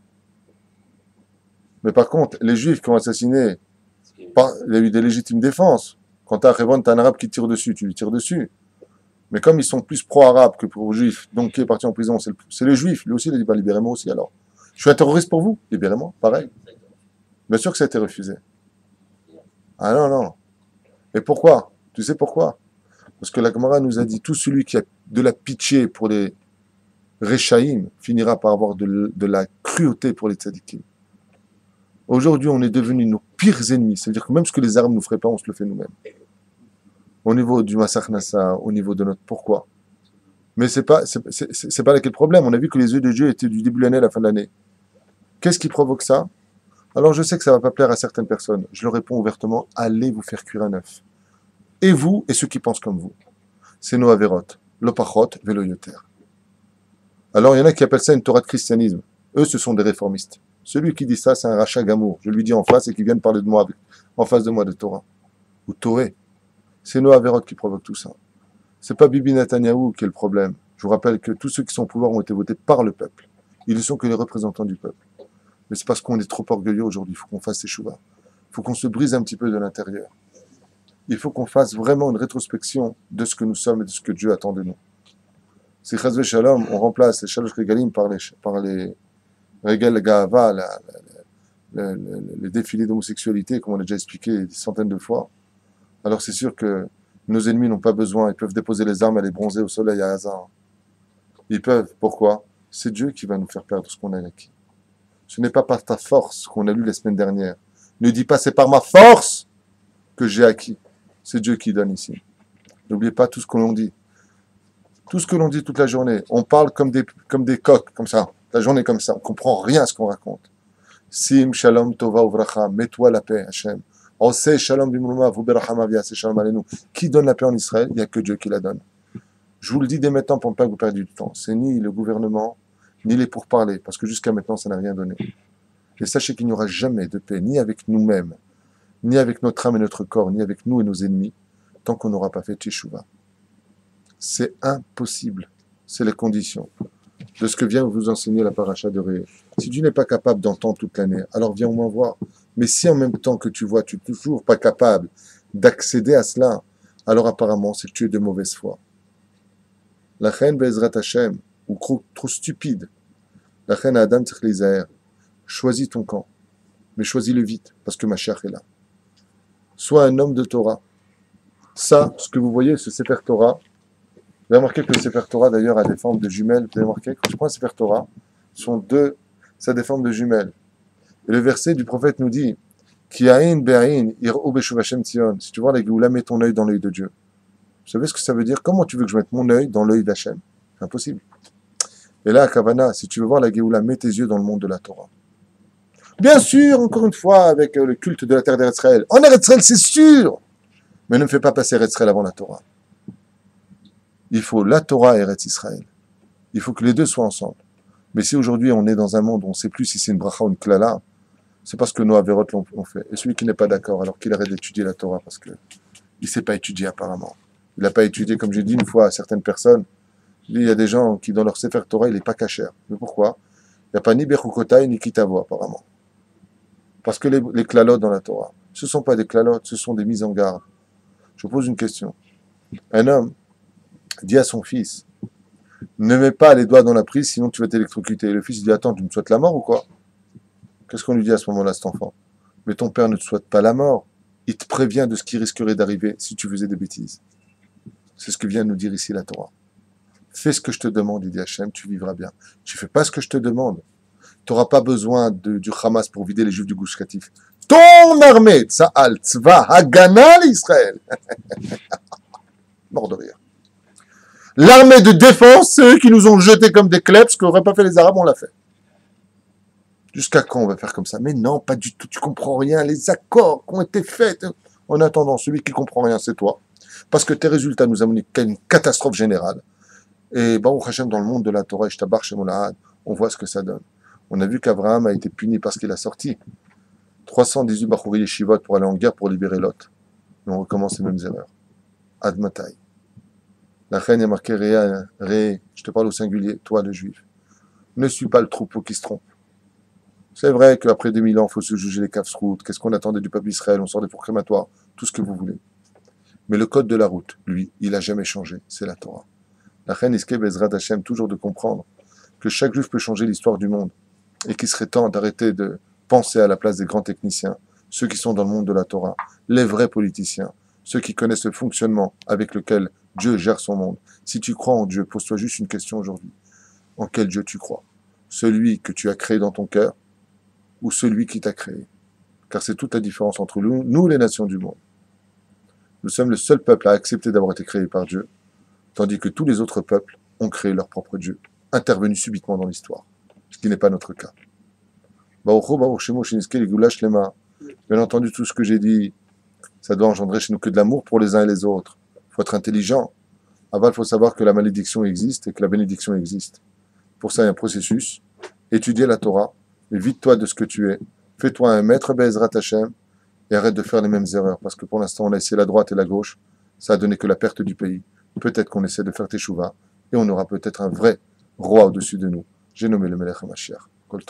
Speaker 1: Mais par contre, les Juifs qui ont assassiné il y a eu des légitimes défenses. Quand tu as un arabe qui tire dessus, tu lui tires dessus. Mais comme ils sont plus pro-arabes que pro-juifs, donc qui est parti en prison, c'est le, juif. Lui aussi, il a dit bah, libérez-moi aussi alors. Je suis un terroriste pour vous, libérez-moi, pareil. Bien sûr que ça a été refusé. Ah non, non. Et pourquoi? Tu sais pourquoi? Parce que la Gemara nous a dit tout celui qui a de la pitié pour les Rechaïm finira par avoir de, la cruauté pour les tzadikim. Aujourd'hui, on est devenus nos pires ennemis. C'est-à-dire que même ce que les armes ne nous feraient pas, on se le fait nous-mêmes. Au niveau du massacre Nassa, au niveau de notre pourquoi. Mais c'est pas, c'est pas là le problème. On a vu que les yeux de Dieu étaient du début de l'année à la fin de l'année. Qu'est-ce qui provoque ça? Alors je sais que ça va pas plaire à certaines personnes. Je leur réponds ouvertement allez vous faire cuire un œuf. Et vous et ceux qui pensent comme vous. C'est nos avérotes. L'opachot, véloyoter. Alors il y en a qui appellent ça une Torah de christianisme. Eux, ce sont des réformistes. Celui qui dit ça, c'est un rachat gamour. Je lui dis en face et qui vient parler de moi en face de moi de Torah. Ou Toré. C'est Noah Averot qui provoque tout ça. C'est pas Bibi Netanyahu qui est le problème. Je vous rappelle que tous ceux qui sont au pouvoir ont été votés par le peuple. Ils ne sont que les représentants du peuple. Mais c'est parce qu'on est trop orgueilleux aujourd'hui. Il faut qu'on fasse ces chouvas. Il faut qu'on se brise un petit peu de l'intérieur. Il faut qu'on fasse vraiment une rétrospection de ce que nous sommes et de ce que Dieu attend de nous. C'est Chazve Shalom, on remplace les Shalosh Regalim par les, par les Regal Gava, les défilés d'homosexualité, comme on a déjà expliqué des centaines de fois. Alors c'est sûr que Nos ennemis n'ont pas besoin, ils peuvent déposer les armes et les bronzer au soleil à hasard. Ils peuvent. Pourquoi? C'est Dieu qui va nous faire perdre ce qu'on a acquis. Ce n'est pas par ta force qu'on a lu la semaine dernière. Ne dis pas c'est par ma force que j'ai acquis. C'est Dieu qui donne ici. N'oubliez pas tout ce que l'on dit. Tout ce que l'on dit toute la journée. On parle comme des, comme des coqs, comme ça. La journée comme ça. On comprend rien à ce qu'on raconte. Sim, shalom, tova, uvracha. Mets-toi la paix, Hachem. sait shalom, bimruma, c'est shalom, alenu. Qui donne la paix en Israël? Il n'y a que Dieu qui la donne. Je vous le dis dès maintenant pour ne pas que vous perdiez du temps. C'est ni le gouvernement, ni les pourparlers, parce que jusqu'à maintenant, ça n'a rien donné. Et sachez qu'il n'y aura jamais de paix, ni avec nous-mêmes, ni avec notre âme et notre corps, ni avec nous et nos ennemis, tant qu'on n'aura pas fait Teshuvah. C'est impossible. C'est les conditions de ce que vient vous enseigner la paracha de Ré. Si tu n'es pas capable d'entendre toute l'année, alors viens au moins voir. Mais si en même temps que tu vois, tu n'es toujours pas capable d'accéder à cela, alors apparemment, c'est que tu es de mauvaise foi. La reine Bezrat Hashem, ou trop stupide, la reine Adam Tzchlizaer, choisis ton camp, mais choisis-le vite, parce que ma chère est là. Sois un homme de Torah. Ça, ce que vous voyez, ce Sefer Torah, vous avez remarqué que le Sefer Torah, d'ailleurs, a des formes de jumelles. Vous avez remarqué, quand je prends un Sefer Torah, sont deux, ça a des formes de jumelles. Et le verset du prophète nous dit, Si tu vois la Géoula, mets ton œil dans l'œil de Dieu. Vous savez ce que ça veut dire? Comment tu veux que je mette mon œil dans l'œil d'Hachem C'est impossible. Et là, Kavana, si tu veux voir la Géoula, mets tes yeux dans le monde de la Torah. Bien sûr, encore une fois, avec euh, le culte de la terre d'Eretzraël. En Eretzraël, c'est sûr Mais ne me fais pas passer Eretzraël avant la Torah. Il faut la Torah et Eretz Israël. Il faut que les deux soient ensemble. Mais si aujourd'hui on est dans un monde où on ne sait plus si c'est une bracha ou une klala, c'est parce que nos avérots l'ont fait. Et celui qui n'est pas d'accord, alors qu'il arrête d'étudier la Torah parce qu'il ne sait pas étudier apparemment. Il n'a pas étudié, comme j'ai dit une fois à certaines personnes, il y a des gens qui, dans leur Sefer Torah, il n'est pas cachère. Mais pourquoi? Il n'y a pas ni Bechukotai ni Kitavo, apparemment. Parce que les, les dans la Torah, ce ne sont pas des clalotes, ce sont des mises en garde. Je pose une question. Un homme dit à son fils, ne mets pas les doigts dans la prise, sinon tu vas t'électrocuter. Le fils dit, attends, tu me souhaites la mort ou quoi? Qu'est-ce qu'on lui dit à ce moment-là, cet enfant? Mais ton père ne te souhaite pas la mort. Il te prévient de ce qui risquerait d'arriver si tu faisais des bêtises. C'est ce que vient nous dire ici la Torah. Fais ce que je te demande, il dit Hachem, tu vivras bien. Tu fais pas ce que je te demande. Tu n'auras pas besoin de, du Hamas pour vider les Juifs du Gouche Ton armée, Tzahal, Tzva, Hagana l'Israël. Mort de rire. L'armée de défense, ceux qui nous ont jetés comme des klebs, ce qu'auraient pas fait les Arabes, on l'a fait. Jusqu'à quand on va faire comme ça? Mais non, pas du tout, tu comprends rien. Les accords qui ont été faits. En attendant, celui qui comprend rien, c'est toi. Parce que tes résultats nous amènent à une catastrophe générale. Et Baruch Hashem, dans le monde de la Torah, on voit ce que ça donne. On a vu qu'Abraham a été puni parce qu'il a sorti 318 Bachouri et Shivot pour aller en guerre pour libérer Lot. Et on recommence les mêmes erreurs. Admatai. La reine est marquée Ré, je te parle au singulier, toi le juif. Ne suis pas le troupeau qui se trompe. C'est vrai qu'après 2000 ans, il faut se juger les caves routes. Qu'est-ce qu'on attendait du peuple Israël On sort des crématoires, tout ce que vous voulez. Mais le code de la route, lui, il n'a jamais changé. C'est la Torah. La reine Iske Bezrat Hashem, toujours de comprendre que chaque juif peut changer l'histoire du monde et qu'il serait temps d'arrêter de penser à la place des grands techniciens, ceux qui sont dans le monde de la Torah, les vrais politiciens, ceux qui connaissent le fonctionnement avec lequel Dieu gère son monde. Si tu crois en Dieu, pose-toi juste une question aujourd'hui. En quel Dieu tu crois? Celui que tu as créé dans ton cœur ou celui qui t'a créé? Car c'est toute la différence entre nous, nous, les nations du monde. Nous sommes le seul peuple à accepter d'avoir été créé par Dieu, tandis que tous les autres peuples ont créé leur propre Dieu, intervenu subitement dans l'histoire, ce qui n'est pas notre cas. Bien entendu, tout ce que j'ai dit, ça doit engendrer chez nous que de l'amour pour les uns et les autres faut être intelligent. Avant, il faut savoir que la malédiction existe et que la bénédiction existe. Pour ça, il y a un processus. Étudier la Torah, évite-toi de ce que tu es. Fais-toi un maître Bezrat Hashem et arrête de faire les mêmes erreurs. Parce que pour l'instant, on a essayé la droite et la gauche. Ça a donné que la perte du pays. Peut-être qu'on essaie de faire Teshuvah et on aura peut-être un vrai roi au-dessus de nous. J'ai nommé le Melech HaMashiach. Kol